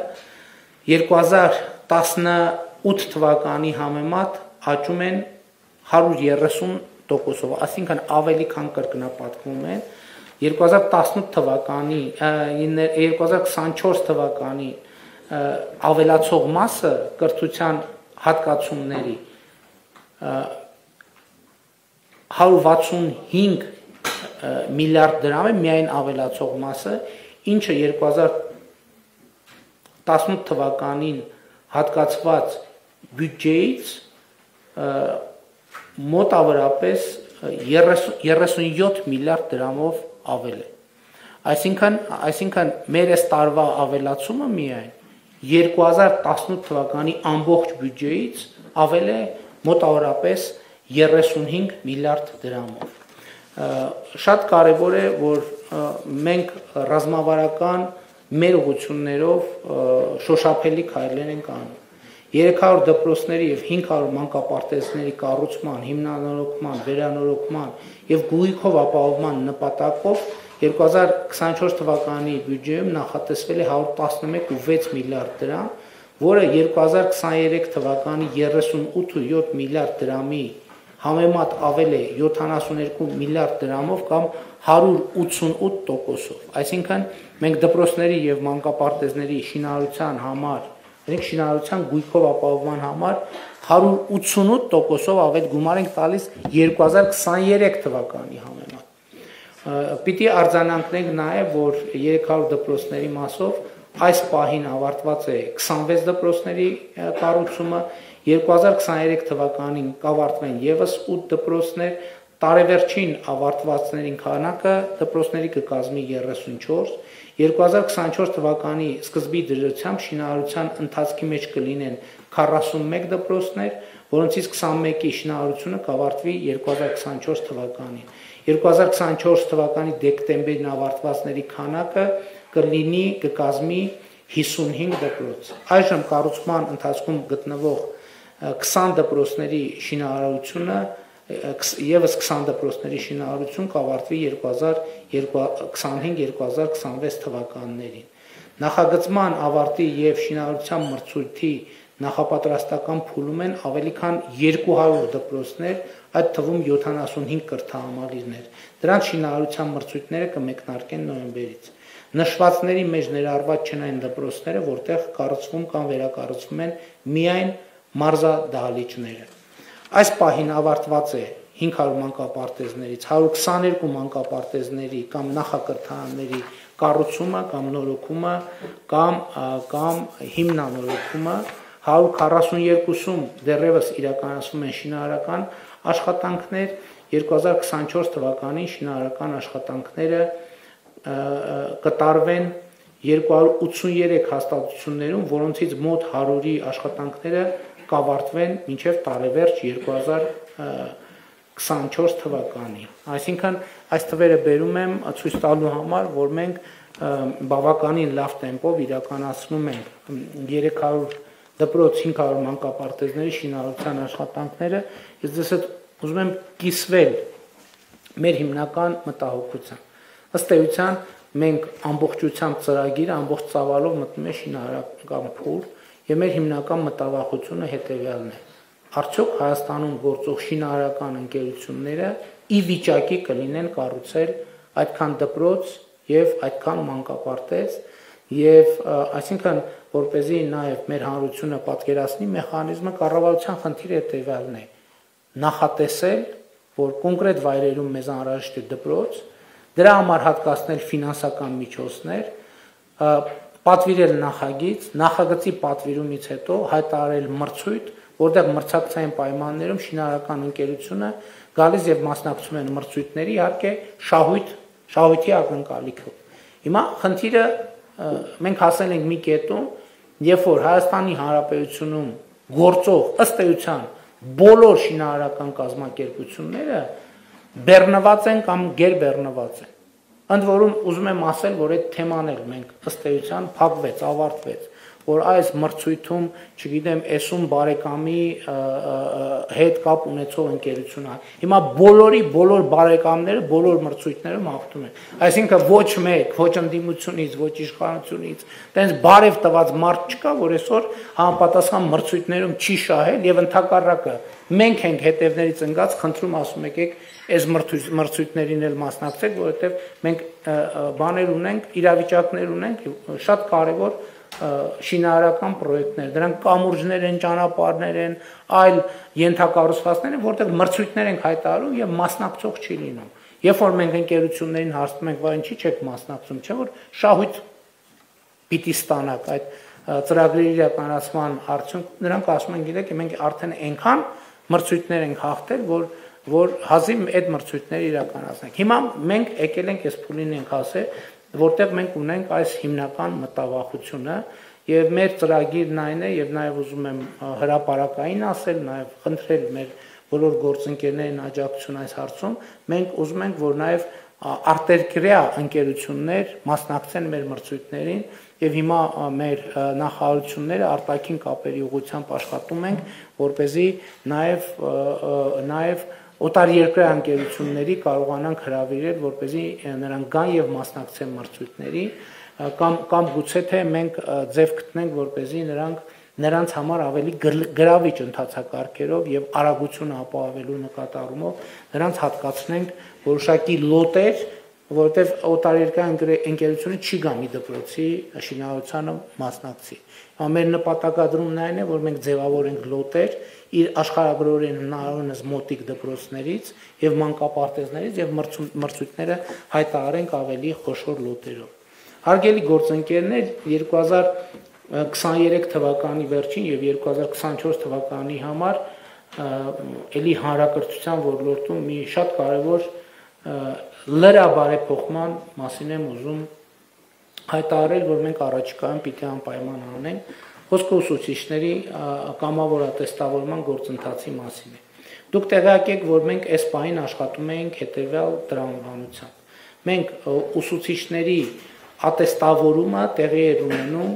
2018 թվականի համեմատ աճում են 130%-ով, այսինքն ավելի քան կրկնապատկվում են 2018 թվականի 2024 թվականի ավելացող մասը կրթության հատկացումների 165 միլիարդ դրամ է միայն ավելացող մասը, ինչը 2018 թվականին հատկացված բյուջեից մոտավորապես 30 37 միլիարդ դրամով ավել է։ Այսինքն, այսինքն մեր այս տարվա ավելացումը միայն 2018 թվականի ամբողջ բյուջեից ավել է մոտավորապես 35 միլիարդ դրամով։ Շատ կարևոր է, որ մենք ռազմավարական մեր ուղություններով շոշափելի քայլեր ենք անում 300 դպրոցների եւ 500 մանկապարտեզների կառուցման, հիմնանորոգման, վերանորոգման եւ գույքով ապահովման նպատակով 2024 թվականի բյուջեում նախատեսվել է 111.6 միլիարդ դրամ, որը 2023 թվականի 38.7 միլիարդ դրամի համեմատ ավել է 72 միլիարդ դրամով կամ 188%-ով։ Այսինքն մենք դպրոցների եւ մանկապարտեզների շինարարության համար Մենք շինարարության գույքով ապահովման համար 188%-ով ավել գումար ենք տալիս 2023 թվականի համեմատ։ Պիտի արձանանքնենք նաև, որ 300 դպրոցների մասով այս պահին ավարտված է 26 դպրոցների կառուցումը, 2023 թվականին կավարտվեն եւս 8 դպրոցներ, տարեվերջին ավարտվածներին քանակը դպրոցների կկազմի 34 2024 թվականի սկզբի դրությամբ շինարարության ընթացքի մեջ կլինեն 41 դպրոցներ, որոնցից 21-ի շինարարությունը կավարտվի 2024 թվականին։ 2024 թվականի դեկտեմբերին ավարտվածների քանակը կլինի կկազմի 55 դպրոց։ Այժմ կառուցման ընթացքում գտնվող 20 դպրոցների շինարարությունը եւս 20 դպրոցների շինարարություն կավարտվի 2025-2026 թվականներին։ Նախագծման ավարտի եւ շինարարության մրցույթի նախապատրաստական փուլում են ավելի քան 200 դպրոցներ, այդ թվում 75 կրթահամալիրներ։ Դրանց շինարարության մրցույթները կմեկնարկեն նոյեմբերից։ Նշվածների մեջ ներառված չեն այն դպրոցները, որտեղ կառուցվում կամ վերակառուցվում են միայն մարզադահլիճները։ Այս պահին ավարտված է 500 մանկապարտեզներից 122 մանկապարտեզների կամ նախակրթարանների կառուցումը կամ նորոգումը կամ կամ հիմնանորոգումը 142-ում դեռևս իրականացվում են շինարարական աշխատանքներ 2024 թվականին շինարարական աշխատանքները կտարվեն 283 հաստատություններում, որոնցից մոտ 100-ի աշխատանքները կավարտվեն մինչև տարեվերջ 2024 թվականի։ Այսինքն այս թվերը բերում եմ ցույց տալու համար, որ մենք բավականին լավ տեմպով իրականացնում ենք 300 դպրոց 500 մանկապարտեզների շինարարության աշխատանքները, ես դες ուզում եմ կիսվել մեր հիմնական մտահոգությամբ։ Ըստ էության մենք ամբողջությամբ ծրագիրը ամբողջ ծավալով մտնում է շինարարական փուլ, Եվ մեր հիմնական մտավախությունը հետևյալն է. արդյոք Հայաստանում գործող շինարարական ընկերությունները ի վիճակի կլինեն կառուցել այդքան դպրոց եւ այդքան մանկապարտեզ եւ այսինքն որ เป զի նաեւ մեր հանրությունը պատկերացնի մեխանիզմը կառավարության խնդիրը հետեւյալն է նախատեսել որ կոնկրետ վայրերում մեզ անհրաժեշտ է դպրոց դրա համար հատկացնել ֆինանսական միջոցներ պատվիրել նախագիծ, նախագծի պատվիրումից հետո հայտարարել մրցույթ, որտեղ մրցակցային պայմաններում շինարարական ընկերությունը գալիս եւ մասնակցում են մրցույթների, իհարկե շահույթ, շահույթի ակնկալիքով։ Հիմա խնդիրը մենք հասել ենք մի կետում, երբ որ Հայաստանի Հանրապետությունում գործող ըստ էության բոլոր շինարարական կազմակերպությունները բեռնված են կամ գերբեռնված են Ընդ որում ուզում եմ ասել, որ այդ թեման էլ մենք ըստ էության փակվեց, ավարտվեց, որ այս մրցույթում, չգիտեմ, էսում բարեկամի հետ կապ ունեցող ընկերությունա։ Հիմա բոլորի բոլոր բարեկամները բոլոր մրցույթներում հաղթում են։ Այսինքն ոչ մեկ, ոչ ընդդիմությունից, ոչ իշխանությունից, տենց բարև տված մարդ չկա, որ այսօր համապատասխան մրցույթներում չի շահել եւ ընդհակառակը մենք ենք հետևներից ընկած, խնդրում ասում եկեք այս մրցույթներին էլ մասնակցեք, որովհետև մենք բաներ ունենք, իրավիճակներ ունենք, շատ կարևոր շինարարական պրոյեկտներ, դրանք կամուրջներ են, ճանապարհներ են, այլ ենթակառուցվածքներ են, որտեղ մրցույթներ ենք հայտարարում եւ մասնակցող չի լինում։ Երբ որ մենք ընկերություններին հարցնում ենք, «Վայ ինչի՞ չեք մասնակցում», չէ՞ որ շահույթ պիտի ստանաք այդ ծրագրերի իրականացման արդյունք նրանք ասում են գիտեք մենք արդեն այնքան մրցույթներ ենք հաղթել որ որ հազիվ այդ մրցույթները իրականացնենք։ Հիմա մենք եկել ենք այս փուլին ենք ասել, որտեղ մենք ունենք այս հիմնական մտավախությունը եւ մեր ծրագիրն այն է եւ նաեւ ուզում եմ հրաապարակային ասել, նաեւ խնդրել մեր բոլոր գործընկերներին աջակցություն այս հարցում, մենք ուզում ենք, որ նաեւ արտերկրյա ընկերություններ մասնակցեն մեր մրցույթներին եւ հիմա մեր նախարարությունները արտաքին կապերի ուղղությամբ աշխատում ենք, որ เป զի նաեւ նաեւ օտար երկրայ ընկերությունների կարողանանք հրավիրել, որպեսզի նրանք գան եւ մասնակցեն մրցույթների կամ կամ գուցե թե մենք ձև գտնենք, որպեսզի նրանք նրանց համար ավելի գրավիչ ընթացակարգերով եւ արագությունը ապահովելու նկատառումով նրանց հատկացնենք որոշակի լոտեր, որտեղ օտարերկրյա ընկերությունը չի գա մի դպրոցի շինարարությանը մասնակցի։ Ամեն նպատակադրումն այն է, որ մենք ձևավորենք լոտեր, իր աշխարհագրորեն հնարավորինս մոտիկ դպրոցներից եւ մանկապարտեզներից եւ մրցույթները հայտարարենք ավելի խոշոր լոտերով։ Հարգելի գործընկերներ, 2023 թվականի վերջին եւ 2024 թվականի համար ելի հանրակրթության ոլորտում մի շատ կարևոր լրաբարեփոխման մասին եմ ուզում հայտարարել, որ մենք առաջիկայում պիտի անպայման անենք խոսքը ուսուցիչների կամավորատեստավորման գործընթացի մասին է։ Դուք տեղյակ եք, որ մենք այս պահին աշխատում ենք հետևյալ տրամաբանությամբ։ Մենք ուսուցիչների ատեստավորումը տեղի էր ունենում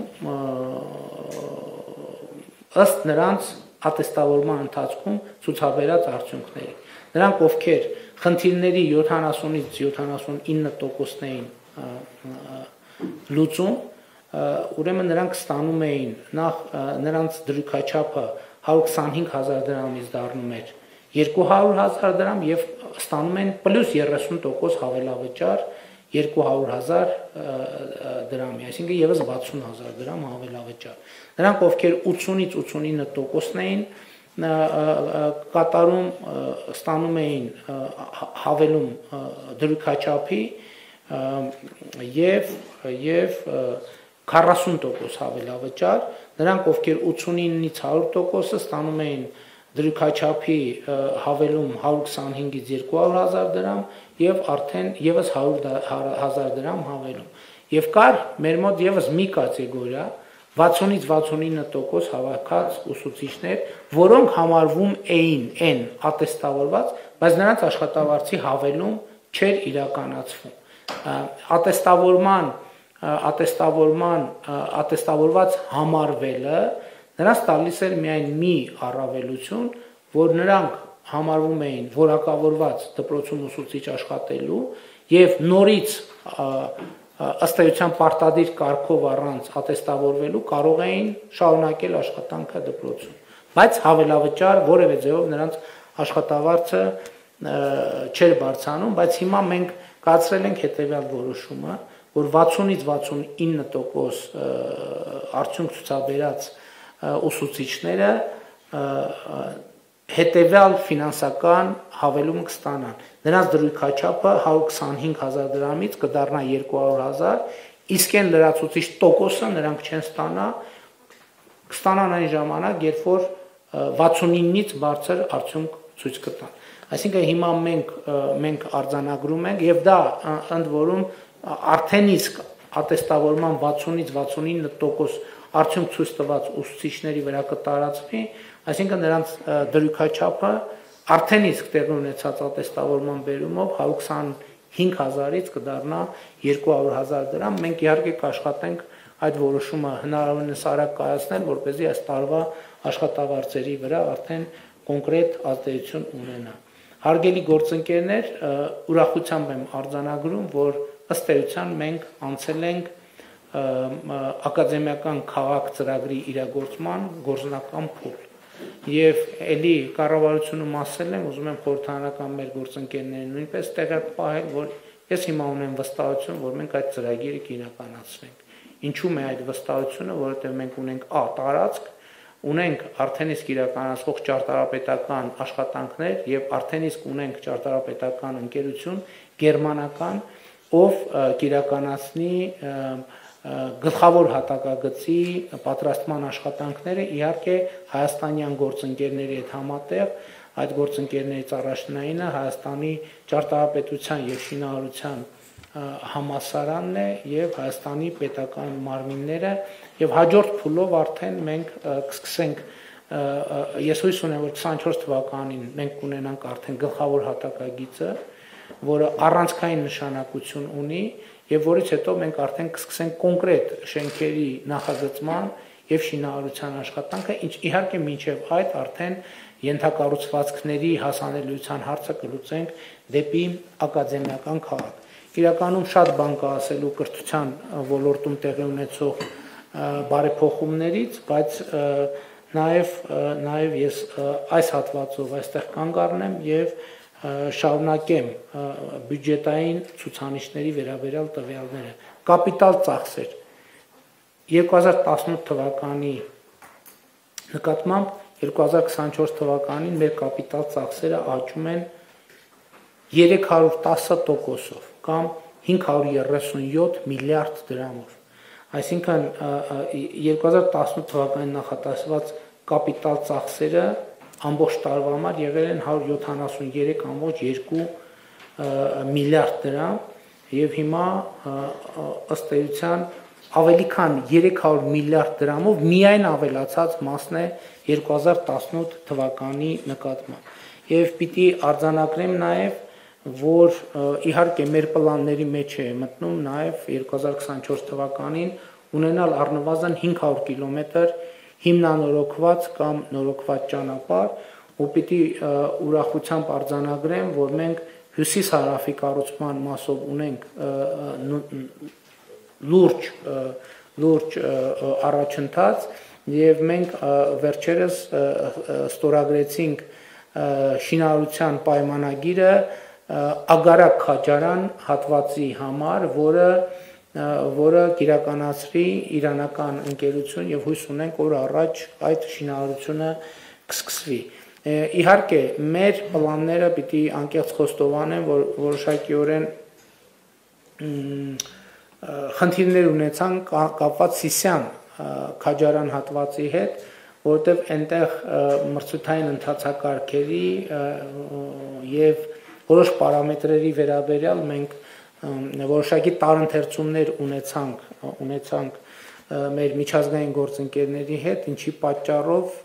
ըստ նրանց ատեստավորման ընթացքում ցուցաբերած արդյունքների։ Նրանք ովքեր խնդիրների 70-ից 79%-ն լուծում, ուրեմն նրանք ստանում էին նախ նրանց դրույքաչափը 125000 դրամից դառնում էր. 200000 դրամ եւ ստանում են պլյուս 30% հավելավճար 200000 դրամի, այսինքն եւս 60000 դրամ հավելավճար։ Նրանք ովքեր 80-ից 89%-ն էին, կատարում ստանում էին հավելում դրույքաչափի եւ եւ 40% հավելավճար, նրանք ովքեր 89-ից 100%-ը ստանում էին դրույքաչափի հավելում 125-ից 200.000 դրամ եւ արդեն եւս 100.000 դրամ հավելում։ Եվ կար մեր մոտ եւս մի կատեգորիա, 60-ից 69% հավաքած ուսուցիչներ, որոնք համարվում էին այն ատեստավորված, բայց նրանց աշխատավարձի հավելում չէր իրականացվում։ Ատեստավորման ատեստավորման ատեստավորված համարվելը նրանց տալիս էր միայն մի առավելություն, որ նրանք համարվում էին որակավորված դպրոցում ուսուցիչ աշխատելու եւ նորից ըստ էության պարտադիր կարգով առանց ատեստավորվելու կարող էին շարունակել աշխատանքը դպրոցում բայց հավելավճար որևէ ձևով նրանց աշխատավարձը չէր բարձանում բայց հիմա մենք կացրել ենք հետեւյալ որոշումը որ 60-ից 69% արդյունք ցուցաբերած ուսուցիչները հետևյալ ֆինանսական հավելում կստանան։ Նրանց դրույքաչափը 125000 դրամից կդառնա 200000, իսկ այն լրացուցիչ տոկոսը նրանք չեն ստանա, կստանան այն ժամանակ, երբ որ 69-ից բարձր արդյունք ցույց կտան։ Այսինքն հիմա մենք մենք արձանագրում ենք եւ դա ընդ որում արդեն իսկ ատեստավորման 60-ից 69% արդյունք ցույց տված ուսուցիչների վրա կտարածվի, Այսինքն նրանց դրույքաչափը արդեն իսկ տեղի ունեցած ատեստավորման բերումով 125000-ից կդառնա 200000 դրամ։ Մենք իհարկե կաշխատենք այդ որոշումը հնարավորինս արագ կայացնել, որ เป զի այս տարվա աշխատավարձերի վրա արդեն կոնկրետ ազդեցություն ունենա։ Հարգելի գործընկերներ, ուրախությամբ եմ արձանագրում, որ ըստ էության մենք անցել ենք ակադեմիական քաղաք ծրագրի իրագործման գործնական փուլ եւ ելի կառավարությունում ասել եմ, ուզում եմ խորհրդանական մեր գործընկերներին նույնպես տեղյակ պահել, որ ես հիմա ունեմ վստահություն, որ մենք այդ ծրագիրը կիրականացնենք։ Ինչու՞ է այդ վստահությունը, որովհետեւ մենք ունենք ա տարածք, ունենք արդեն իսկ իրականացվող ճարտարապետական աշխատանքներ եւ արդեն իսկ ունենք ճարտարապետական ընկերություն գերմանական, ով կիրականացնի գլխավոր հատակագծի պատրաստման աշխատանքները իհարկե հայաստանյան գործընկերների հետ համատեղ այդ գործընկերներից առաջնայինը Հայաստանի ճարտարապետության եւ շինարարության համասարանն է եւ Հայաստանի պետական մարմինները եւ հաջորդ փուլով արդեն մենք կսկսենք ես հույս ունեմ որ 24 թվականին մենք կունենանք արդեն գլխավոր հատակագիծը որը առանցքային նշանակություն ունի եւ որից հետո մենք արդեն կսկսենք կոնկրետ շենքերի նախագծման եւ շինարարության աշխատանքը, ինչ իհարկե մինչեւ այդ արդեն ենթակառուցվածքների հասանելիության հարցը կլուծենք դեպի ակադեմիական քաղաք։ Իրականում շատ բան կա ասելու կրթության ոլորտում տեղի ունեցող բարեփոխումներից, բայց նաև նաև ես այս հատվածով այստեղ կանգ առնեմ եւ շարունակեմ բյուջետային ցուցանիշների վերաբերյալ տվյալները։ Կապիտալ ծախսեր 2018 թվականի նկատմամբ 2024 թվականին մեր կապիտալ ծախսերը աճում են 310%-ով կամ 537 միլիարդ դրամով։ Այսինքն 2018 թվականին նախատեսված կապիտալ ծախսերը ամբողջ տարվա համար եղել են 173.2 միլիարդ դրամ եւ հիմա ըստ էության ավելի քան 300 միլիարդ դրամով միայն ավելացած մասն է 2018 թվականի նկատմամբ եւ պիտի արձանագրեմ նաեւ որ իհարկե մեր պլանների մեջ է մտնում նաեւ 2024 թվականին ունենալ առնվազն 500 կիլոմետր հիմնանորոգված կամ նորոգված ճանապարհ, ու պիտի ուրախությամբ արձանագրեմ, որ մենք հյուսիս հարավի կառուցման մասով ունենք լուրջ լուրջ առաջընթաց եւ մենք վերջերս ստորագրեցինք շինարարության պայմանագիրը Ագարակ Խաչարան հատվածի համար, որը որը կիրականացրի իրանական ընկերություն եւ հույս ունենք որ առաջ այդ շինարարությունը կսկսվի իհարկե մեր պլանները պիտի անկեղծ խոստովանեն որ որոշակիորեն խնդիրներ ունեցան կապված Սիսյան քաջարան հատվածի հետ որտեղ այնտեղ մրցութային ընթացակարգերի եւ որոշ պարամետրերի վերաբերյալ մենք որոշակի տարընթերցումներ ունեցանք ունեցանք մեր միջազգային գործընկերների հետ, ինչի պատճառով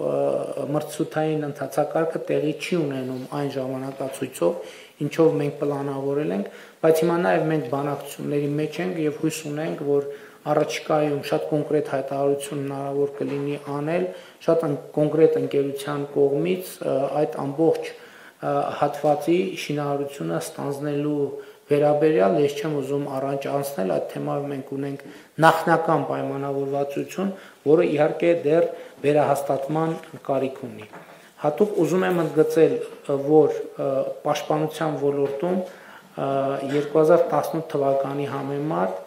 մրցութային ընթացակարգը տեղի չի ունենում այն ժամանակացույցով, ինչով մենք պլանավորել ենք, բայց հիմա նաև մենք բանակցությունների մեջ ենք եւ հույս ունենք, որ առաջիկայում շատ կոնկրետ հայտարարություն հնարավոր կլինի անել, շատ կոնկրետ ընկերության կողմից այդ ամբողջ հատվածի շինարարությունը ստանձնելու վերաբերյալ ես չեմ ուզում առանց անցնել այդ թեմայով մենք ունենք նախնական պայմանավորվածություն, որը իհարկե դեռ վերահաստատման կարիք ունի։ Հատուկ ուզում եմ ընդգծել, որ պաշտպանության ոլորտում 2018 թվականի համեմատ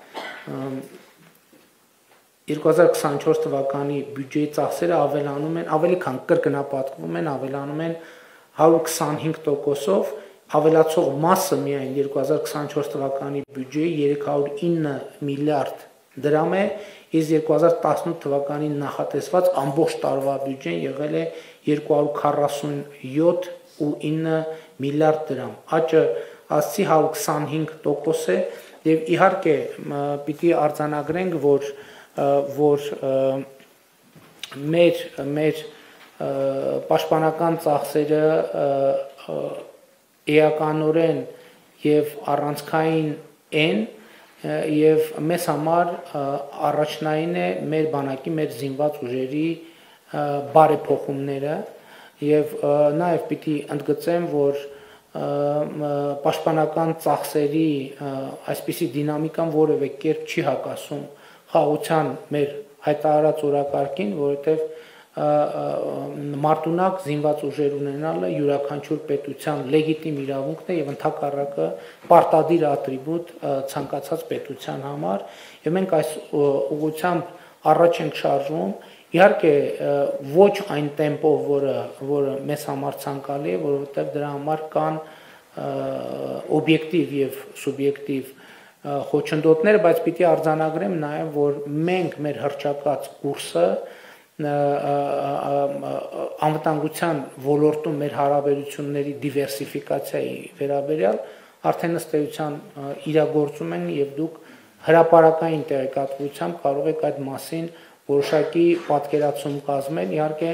2024 թվականի բյուջեի ծախսերը ավելանում են, ավելի քան կրկնապատկվում են, ավելանում են 125%-ով ավելացող մասը միայն 2024 թվականի բյուջեի 309 միլիարդ դրամ է, իսկ 2018 թվականին նախատեսված ամբողջ տարվա բյուջեն եղել է 247 ու 9 միլիարդ դրամ։ Աճը ասցի 125% է եւ իհարկե պիտի արձանագրենք, որ որ մեր մեր պաշտպանական ծախսերը էականորեն եւ առանցքային են եւ մեզ համար առաջնային է մեր բանակի մեր զինված ուժերի բարեփոխումները եւ նաեւ պիտի ընդգծեմ որ պաշտպանական ծախսերի այսպիսի դինամիկան որևէ կերպ չի հակասում խաղության մեր հայտարարած օրակարգին, որովհետև մարտունակ զինված ուժեր ունենալը յուրաքանչյուր պետության լեգիտիմ իրավունքն է եւ ընդհակառակը պարտադիր ատրիբուտ ցանկացած պետության համար եւ մենք այս ուղղությամբ առաջ ենք շարժվում իհարկե ոչ այն տեմպով, որը որը մեզ համար ցանկալի է, որովհետեւ դրա համար կան օբյեկտիվ եւ սուբյեկտիվ խոչընդոտներ, բայց պիտի արձանագրեմ նաեւ, որ մենք մեր հրճակած կուրսը անվտանգության ոլորտում մեր հարաբերությունների դիվերսիֆիկացիայի վերաբերյալ արդեն ըստ էության իրագործում են եւ դուք հրաապարական տեղեկատվությամբ կարող եք այդ մասին որոշակի պատկերացում կազմել։ Իհարկե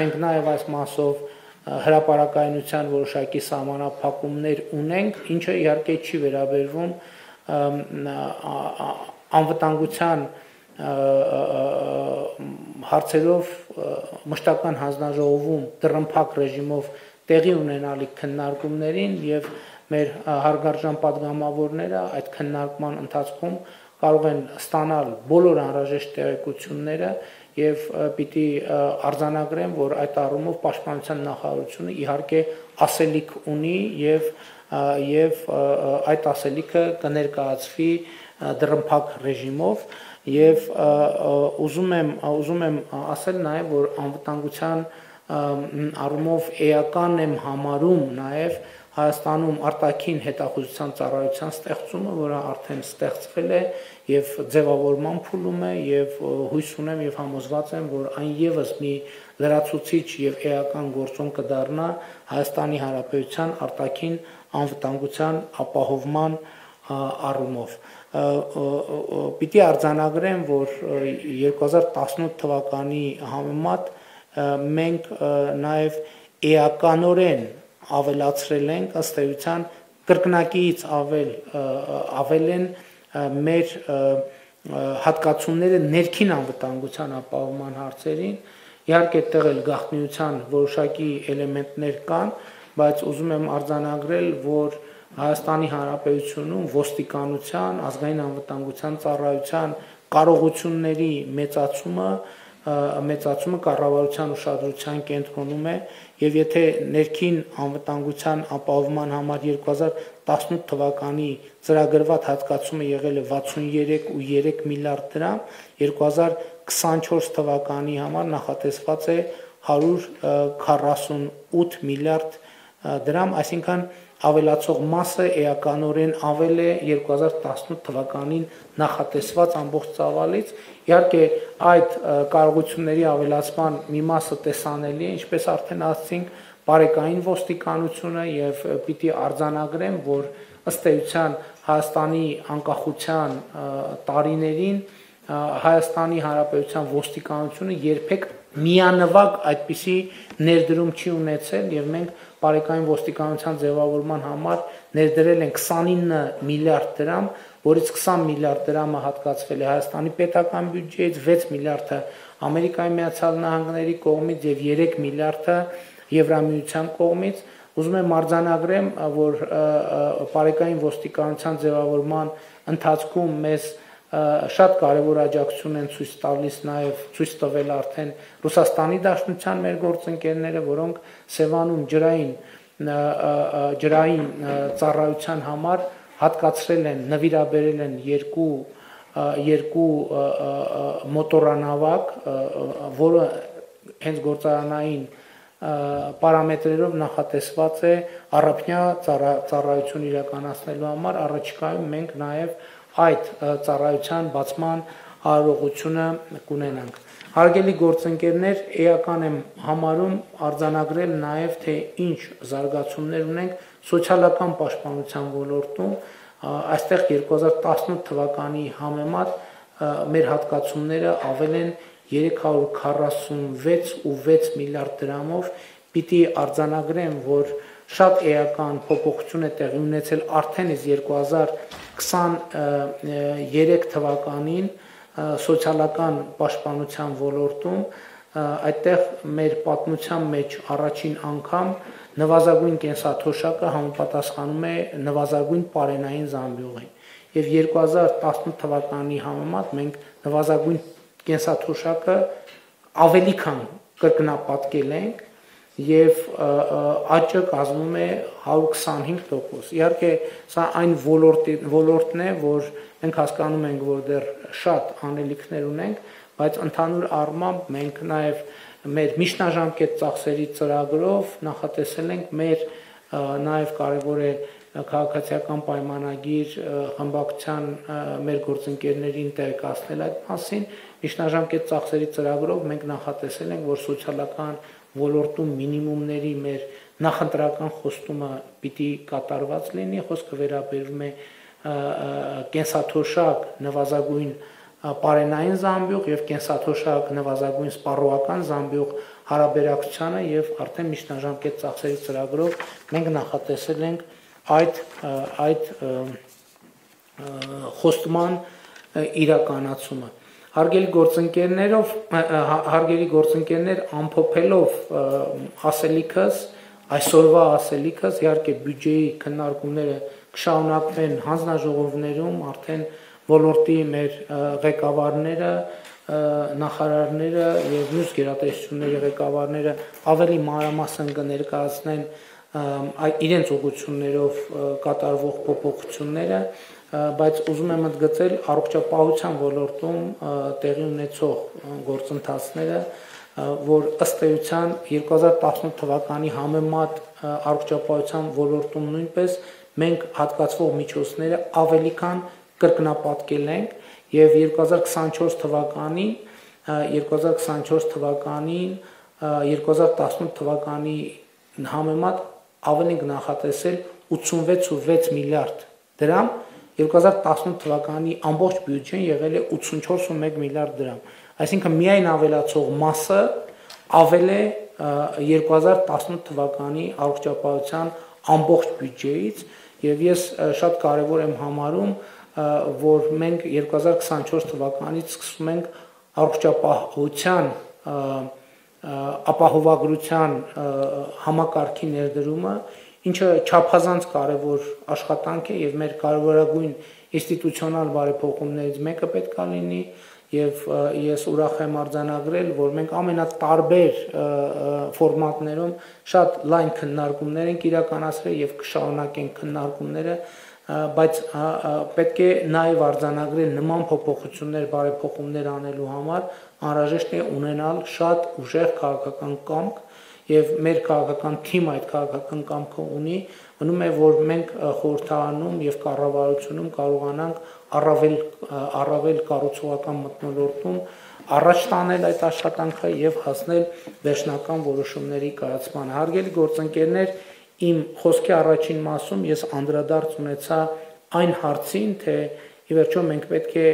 մենք նաև այս մասով հրաապարակայնության որոշակի սահմանափակումներ ունենք, ինչը իհարկե չի վերաբերվում անվտանգության հարցերով մշտական հանձնաժողովում դրամփակ ռեժիմով տեղի ունենալի քննարկումներին եւ մեր հարգարժան падգամավորները այդ քննարկման ընթացքում կարող են ստանալ բոլոր անհրաժեշտ տեղեկությունները եւ պիտի արձանագրեմ, որ այդ առումով Պաշտպանության նախարարությունը իհարկե ասելիք ունի եւ եւ այդ ասելիքը կներկայացվի դրամփակ ռեժիմով եւ ուզում եմ ուզում եմ ասել նաեւ որ անվտանգության առումով էական եմ համարում նաեւ Հայաստանում արտաքին հետախուզության ծառայության ստեղծումը, որը արդեն ստեղծվել է եւ ձևավորման փուլում է եւ հույս ունեմ եւ համոզված եմ, որ այն եւս մի լրացուցիչ եւ էական գործոն կդառնա Հայաստանի Հանրապետության արտաքին անվտանգության ապահովման առումով պիտի արձանագրեմ, որ 2018 թվականի համեմատ մենք նաև էականորեն ավելացրել ենք ըստ էության կրկնակիից ավել ավել են մեր հատկացումները ներքին անվտանգության ապահովման հարցերին իհարկե այդտեղ էլ գաղտնիության որոշակի էլեմենտներ կան բայց ուզում եմ արձանագրել որ Հայաստանի Հանրապետությունում ոստիկանության, ազգային անվտանգության ծառայության կարողությունների մեծացումը մեծացումը կառավարության ուշադրության կենտրոնում է եւ եթե ներքին անվտանգության ապահովման համար 2018 թվականի ծրագրված հատկացումը եղել է 63.3 միլիարդ դրամ, 2024 թվականի համար նախատեսված է 148 միլիարդ դրամ, այսինքն ավելացող մասը էականորեն ավել է 2018 թվականին նախատեսված ամբողջ ծավալից։ Իհարկե այդ կարողությունների ավելացման մի մասը տեսանելի է, ինչպես արդեն ասացինք, բարեկային ոստիկանությունը եւ պիտի արձանագրեմ, որ ըստ էության Հայաստանի անկախության տարիներին Հայաստանի Հանրապետության ոստիկանությունը երբեք միանվագ այդպիսի ներդրում չի ունեցել եւ մենք բարեկային ոստիկանության ձևավորման համար ներդրել են 29 միլիարդ դրամ, որից 20 միլիարդ դրամը հատկացվել է Հայաստանի պետական բյուջեից, 6 միլիարդը Ամերիկայի Միացյալ Նահանգների կողմից եւ 3 միլիարդը Եվրամիության կողմից։ Ուզում եմ արձանագրեմ, որ բարեկային ոստիկանության ձևավորման ընթացքում մեզ շատ կարևոր աջակցություն են ցույց տալիս նաև ցույց տվել արդեն Ռուսաստանի Դաշնության մեր գործընկերները, որոնք Սևանում ջրային ջրային ծառայության համար հատկացրել են, նվիրաբերել են երկու երկու մոտորանավակ, որը հենց գործարանային պարամետրերով նախատեսված է առափնյա ծառայություն իրականացնելու համար առաջիկայում մենք նաև այդ ծառայության բացման արարողությունը կունենանք։ Հարգելի գործընկերներ, էական եմ համարում արձանագրել նաև թե ինչ զարգացումներ ունենք սոցիալական պաշտպանության ոլորտում, այստեղ 2018 թվականի համեմատ մեր հատկացումները ավել են 346.6 միլիարդ դրամով, պիտի արձանագրեմ, որ շատ էական փոփոխություն է տեղի ունեցել արդեն իս 2000 23 թվականին սոցիալական պաշտպանության ոլորտում այդտեղ մեր պատմության մեջ առաջին անգամ նվազագույն կենսաթոշակը համապատասխանում է նվազագույն պարենային զամբյուղին եւ 2018 թվականի համեմատ մենք նվազագույն կենսաթոշակը ավելի քան կրկնապատկել ենք եւ աճը կազմում է 125%։ Իհարկե, սա այն ոլորտի ոլորտն է, որ մենք հասկանում ենք, որ դեռ շատ անելիքներ ունենք, բայց ընդհանուր առմամբ մենք նաեւ մեր միջնաժամկետ ծախսերի ծրագրով նախատեսել ենք մեր նաեւ կարևոր է քաղաքացիական պայմանագիր խմբակցության մեր գործընկերներին տեղեկացնել այդ մասին միջնաժամկետ ծախսերի ծրագրով մենք նախատեսել ենք որ սոցիալական ոլորտում մինիմումների մեր նախընտրական խոստումը պիտի կատարված լինի խոսքը վերաբերում է կենսաթոշակ նվազագույն պարենային զամբյուղ եւ կենսաթոշակ նվազագույն սպառողական զամբյուղ հարաբերակցությանը եւ արդեն միջնաժամկետ ծախսերի ծրագրով մենք նախատեսել ենք այդ այդ խոստման իրականացումը հարգելի գործընկերներով հարգելի գործընկերներ ամփոփելով ասելիքս այսօրվա ասելիքս իհարկե բյուջեի քննարկումները կշարունակվեն հանձնաժողովներում արդեն ոլորտի մեր ղեկավարները նախարարները եւ մյուս գերատեսչությունների ղեկավարները ավելի մանրամասն կներկայացնեն իրենց ուղություններով կատարվող փոփոխությունները բայց ուզում եմ ընդգծել առողջապահության ոլորտում տեղի ունեցող գործընթացները որ ըստ էության 2018 թվականի համեմատ առողջապահության ոլորտում նույնպես մենք հատկացվող միջոցները ավելի քան կրկնապատկել ենք եւ 2024 թվականին 2024 թվականին 2018 թվականի համեմատ ավելի նախատեսել 86.6 միլիարդ դրամ 2018 թվականի ամբողջ բյուջեն եղել է 84.1 միլիարդ դրամ այսինքն միայն ավելացող մասը ավել է 2018 թվականի առողջապահության ամբողջ բյուջեից եւ ես շատ կարեւոր եմ համարում որ մենք 2024 թվականից սկսում ենք առողջապահության ապահովագրության համակարգի ներդրումը, ինչը չափազանց կարևոր աշխատանք է եւ մեր կարևորագույն ինստիտուցիոնալ բարեփոխումներից մեկը պետք է լինի եւ ես ուրախ եմ արձանագրել, որ մենք ամենատարբեր ֆորմատներում շատ լայն քննարկումներ ենք իրականացրել եւ կշարունակենք քննարկումները բայց պետք է նաև արձանագրել նման փոփոխություններ, բարեփոխումներ անելու համար անհրաժեշտ է ունենալ շատ ուժեղ քաղաքական կամք եւ մեր քաղաքական թիմը այդ քաղաքական կամքը ունի մնում է որ մենք խորհրդանում եւ կառավարությունում կարողանանք առավել առավել կառուցողական մտնոլորտում առաջ տանել այդ աշխատանքը եւ հասնել վերջնական որոշումների կայացման։ Հարգելի գործընկերներ, իմ խոսքի առաջին մասում ես անդրադարձ ունեցա այն հարցին, թե ի վերջո մենք պետք է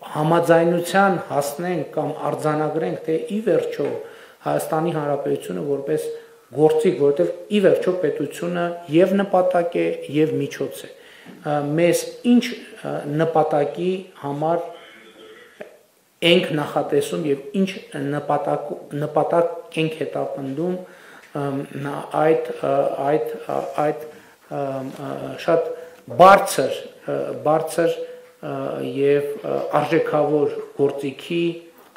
համաձայնության հասնենք կամ արձանագրենք, թե ի վերջո Հայաստանի Հանրապետությունը որպես գործիք, որովհետև ի վերջո պետությունը եւ նպատակ է եւ միջոց է։ Մեզ ինչ նպատակի համար ենք նախատեսում եւ ինչ նպատակ նպատակ ենք հետապնդում այդ այդ այդ շատ բարձր բարձր եւ արժեքավոր գործիքի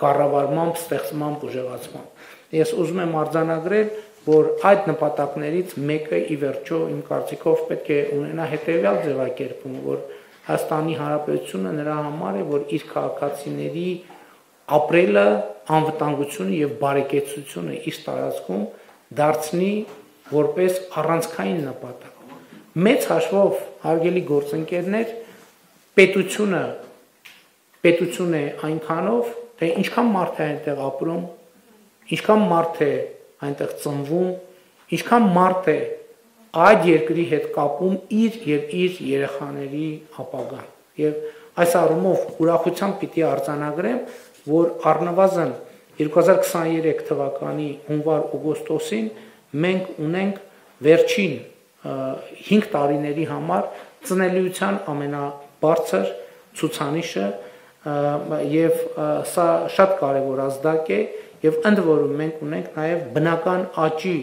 կառավարմամբ, ստեղծմամբ, ուժեղացմամբ։ Ես ուզում եմ արձանագրել, որ այդ նպատակներից մեկը ի վերջո իմ կարծիքով պետք է ունենա հետեւյալ ձևակերպում, որ Հայաստանի Հանրապետությունը նրա համար է, որ իր քաղաքացիների ապրելը, անվտանգությունը եւ բարեկեցությունը իր տարածքում դարձնի որպես առանցքային նպատակ։ Մեծ հաշվով հարգելի գործընկերներ, պետությունը պետություն է այնքանով, թե ինչքան մարդ է այնտեղ ապրում, ինչքան մարդ է այնտեղ ծնվում, ինչքան մարդ է այդ երկրի հետ կապում իր եւ իր երեխաների ապագան։ Եվ այս առումով ուրախությամբ պիտի արձանագրեմ, որ առնվազն 2023 թվականի հունվար-օգոստոսին մենք ունենք վերջին 5 տարիների համար ծնելիության ամենաբարձր ցուցանիշը եւ սա շատ կարեւոր ազդակ է եւ ընդ որում մենք ունենք նաեւ բնական աճի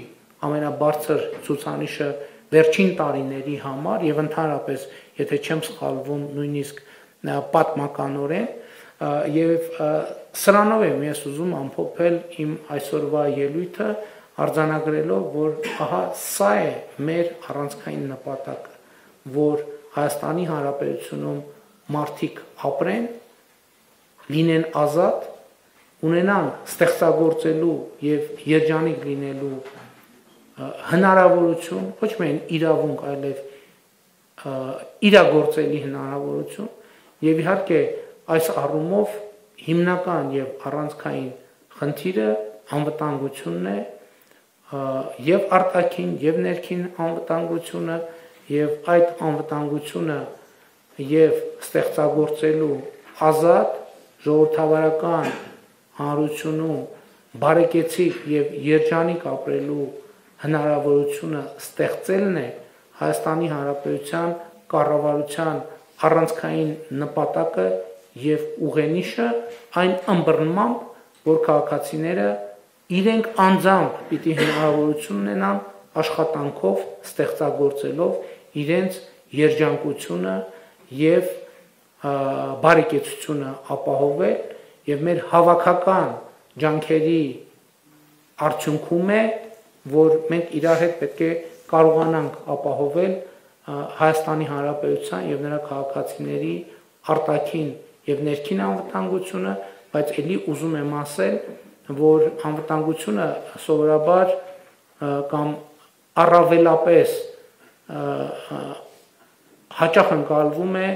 ամենաբարձր ցուցանիշը վերջին տարիների համար եւ ընդհանրապես եթե չեմ սխալվում նույնիսկ պատմականորեն եւ սրանով եմ ես ուզում ամփոփել իմ այսօրվա ելույթը արձանագրելով, որ ահա սա է մեր առանցքային նպատակը, որ Հայաստանի Հանրապետությունում մարդիկ ապրեն, լինեն ազատ, ունենան ստեղծագործելու եւ երջանիկ լինելու հնարավորություն, ոչ միայն իրավունք, այլև իրագործելի հնարավորություն եւ իհարկե այս առումով հիմնական եւ առանցքային խնդիրը անվտանգությունն է եւ արտաքին եւ ներքին անվտանգությունը եւ այդ անվտանգությունը եւ ստեղծագործելու ազատ ժողովրդավարական հանրությունում բարեկեցիկ եւ երջանիկ ապրելու հնարավորությունը ստեղծելն է Հայաստանի Հանրապետության կառավարության առանցքային նպատակը եւ ուղենիշը այն ըմբռնմամբ, որ քաղաքացիները իրենք անձամբ պիտի հնարավորություն ունենան աշխատանքով ստեղծագործելով իրենց երջանկությունը եւ բարեկեցությունը ապահովել եւ մեր հավաքական ջանքերի արդյունքում է որ մենք իրար հետ պետք է կարողանանք ապահովել Հայաստանի Հանրապետության եւ նրա քաղաքացիների արտաքին եւ ներքին անվտանգությունը, բայց ելի ուզում եմ ասել, որ անվտանգությունը սովորաբար կամ առավելապես հաճախ ընկալվում է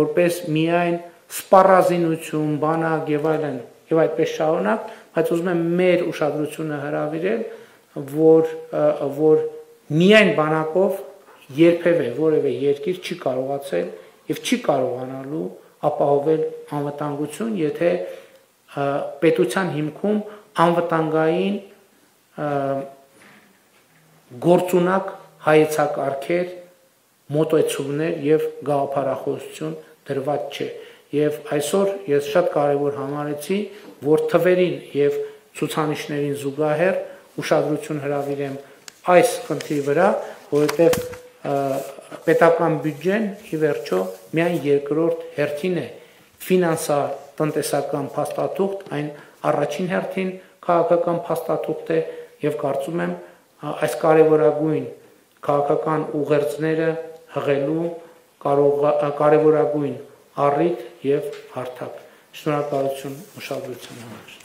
որպես միայն սպառազինություն, բանակ եւ այլն եւ այդպես շարունակ, բայց ուզում եմ մեր ուշադրությունը հրավիրել, որ որ միայն բանակով երբևէ որևէ երկիր չի կարողացել եւ չի կարողանալու ապահովել անվտանգություն, եթե պետության հիմքում անվտանգային գործունակ հայեցակարգեր, մոտեցումներ եւ գաղափարախոսություն դրված չէ։ Եվ այսօր ես շատ կարևոր համարեցի, որ թվերին եւ ցուցանիշներին զուգահեռ ուշադրություն հրավիրեմ այս խնդրի վրա, որովհետեւ պետական բյուջեն ի վերջո միայն երկրորդ հերթին է ֆինանսա տնտեսական փաստաթուղթ, այն առաջին հերթին քաղաքական փաստաթուղթ է եւ կարծում եմ այս կարևորագույն քաղաքական ուղերձները հղելու կարող կարևորագույն առիթ եւ հարթակ։ Շնորհակալություն ուշադրության համար։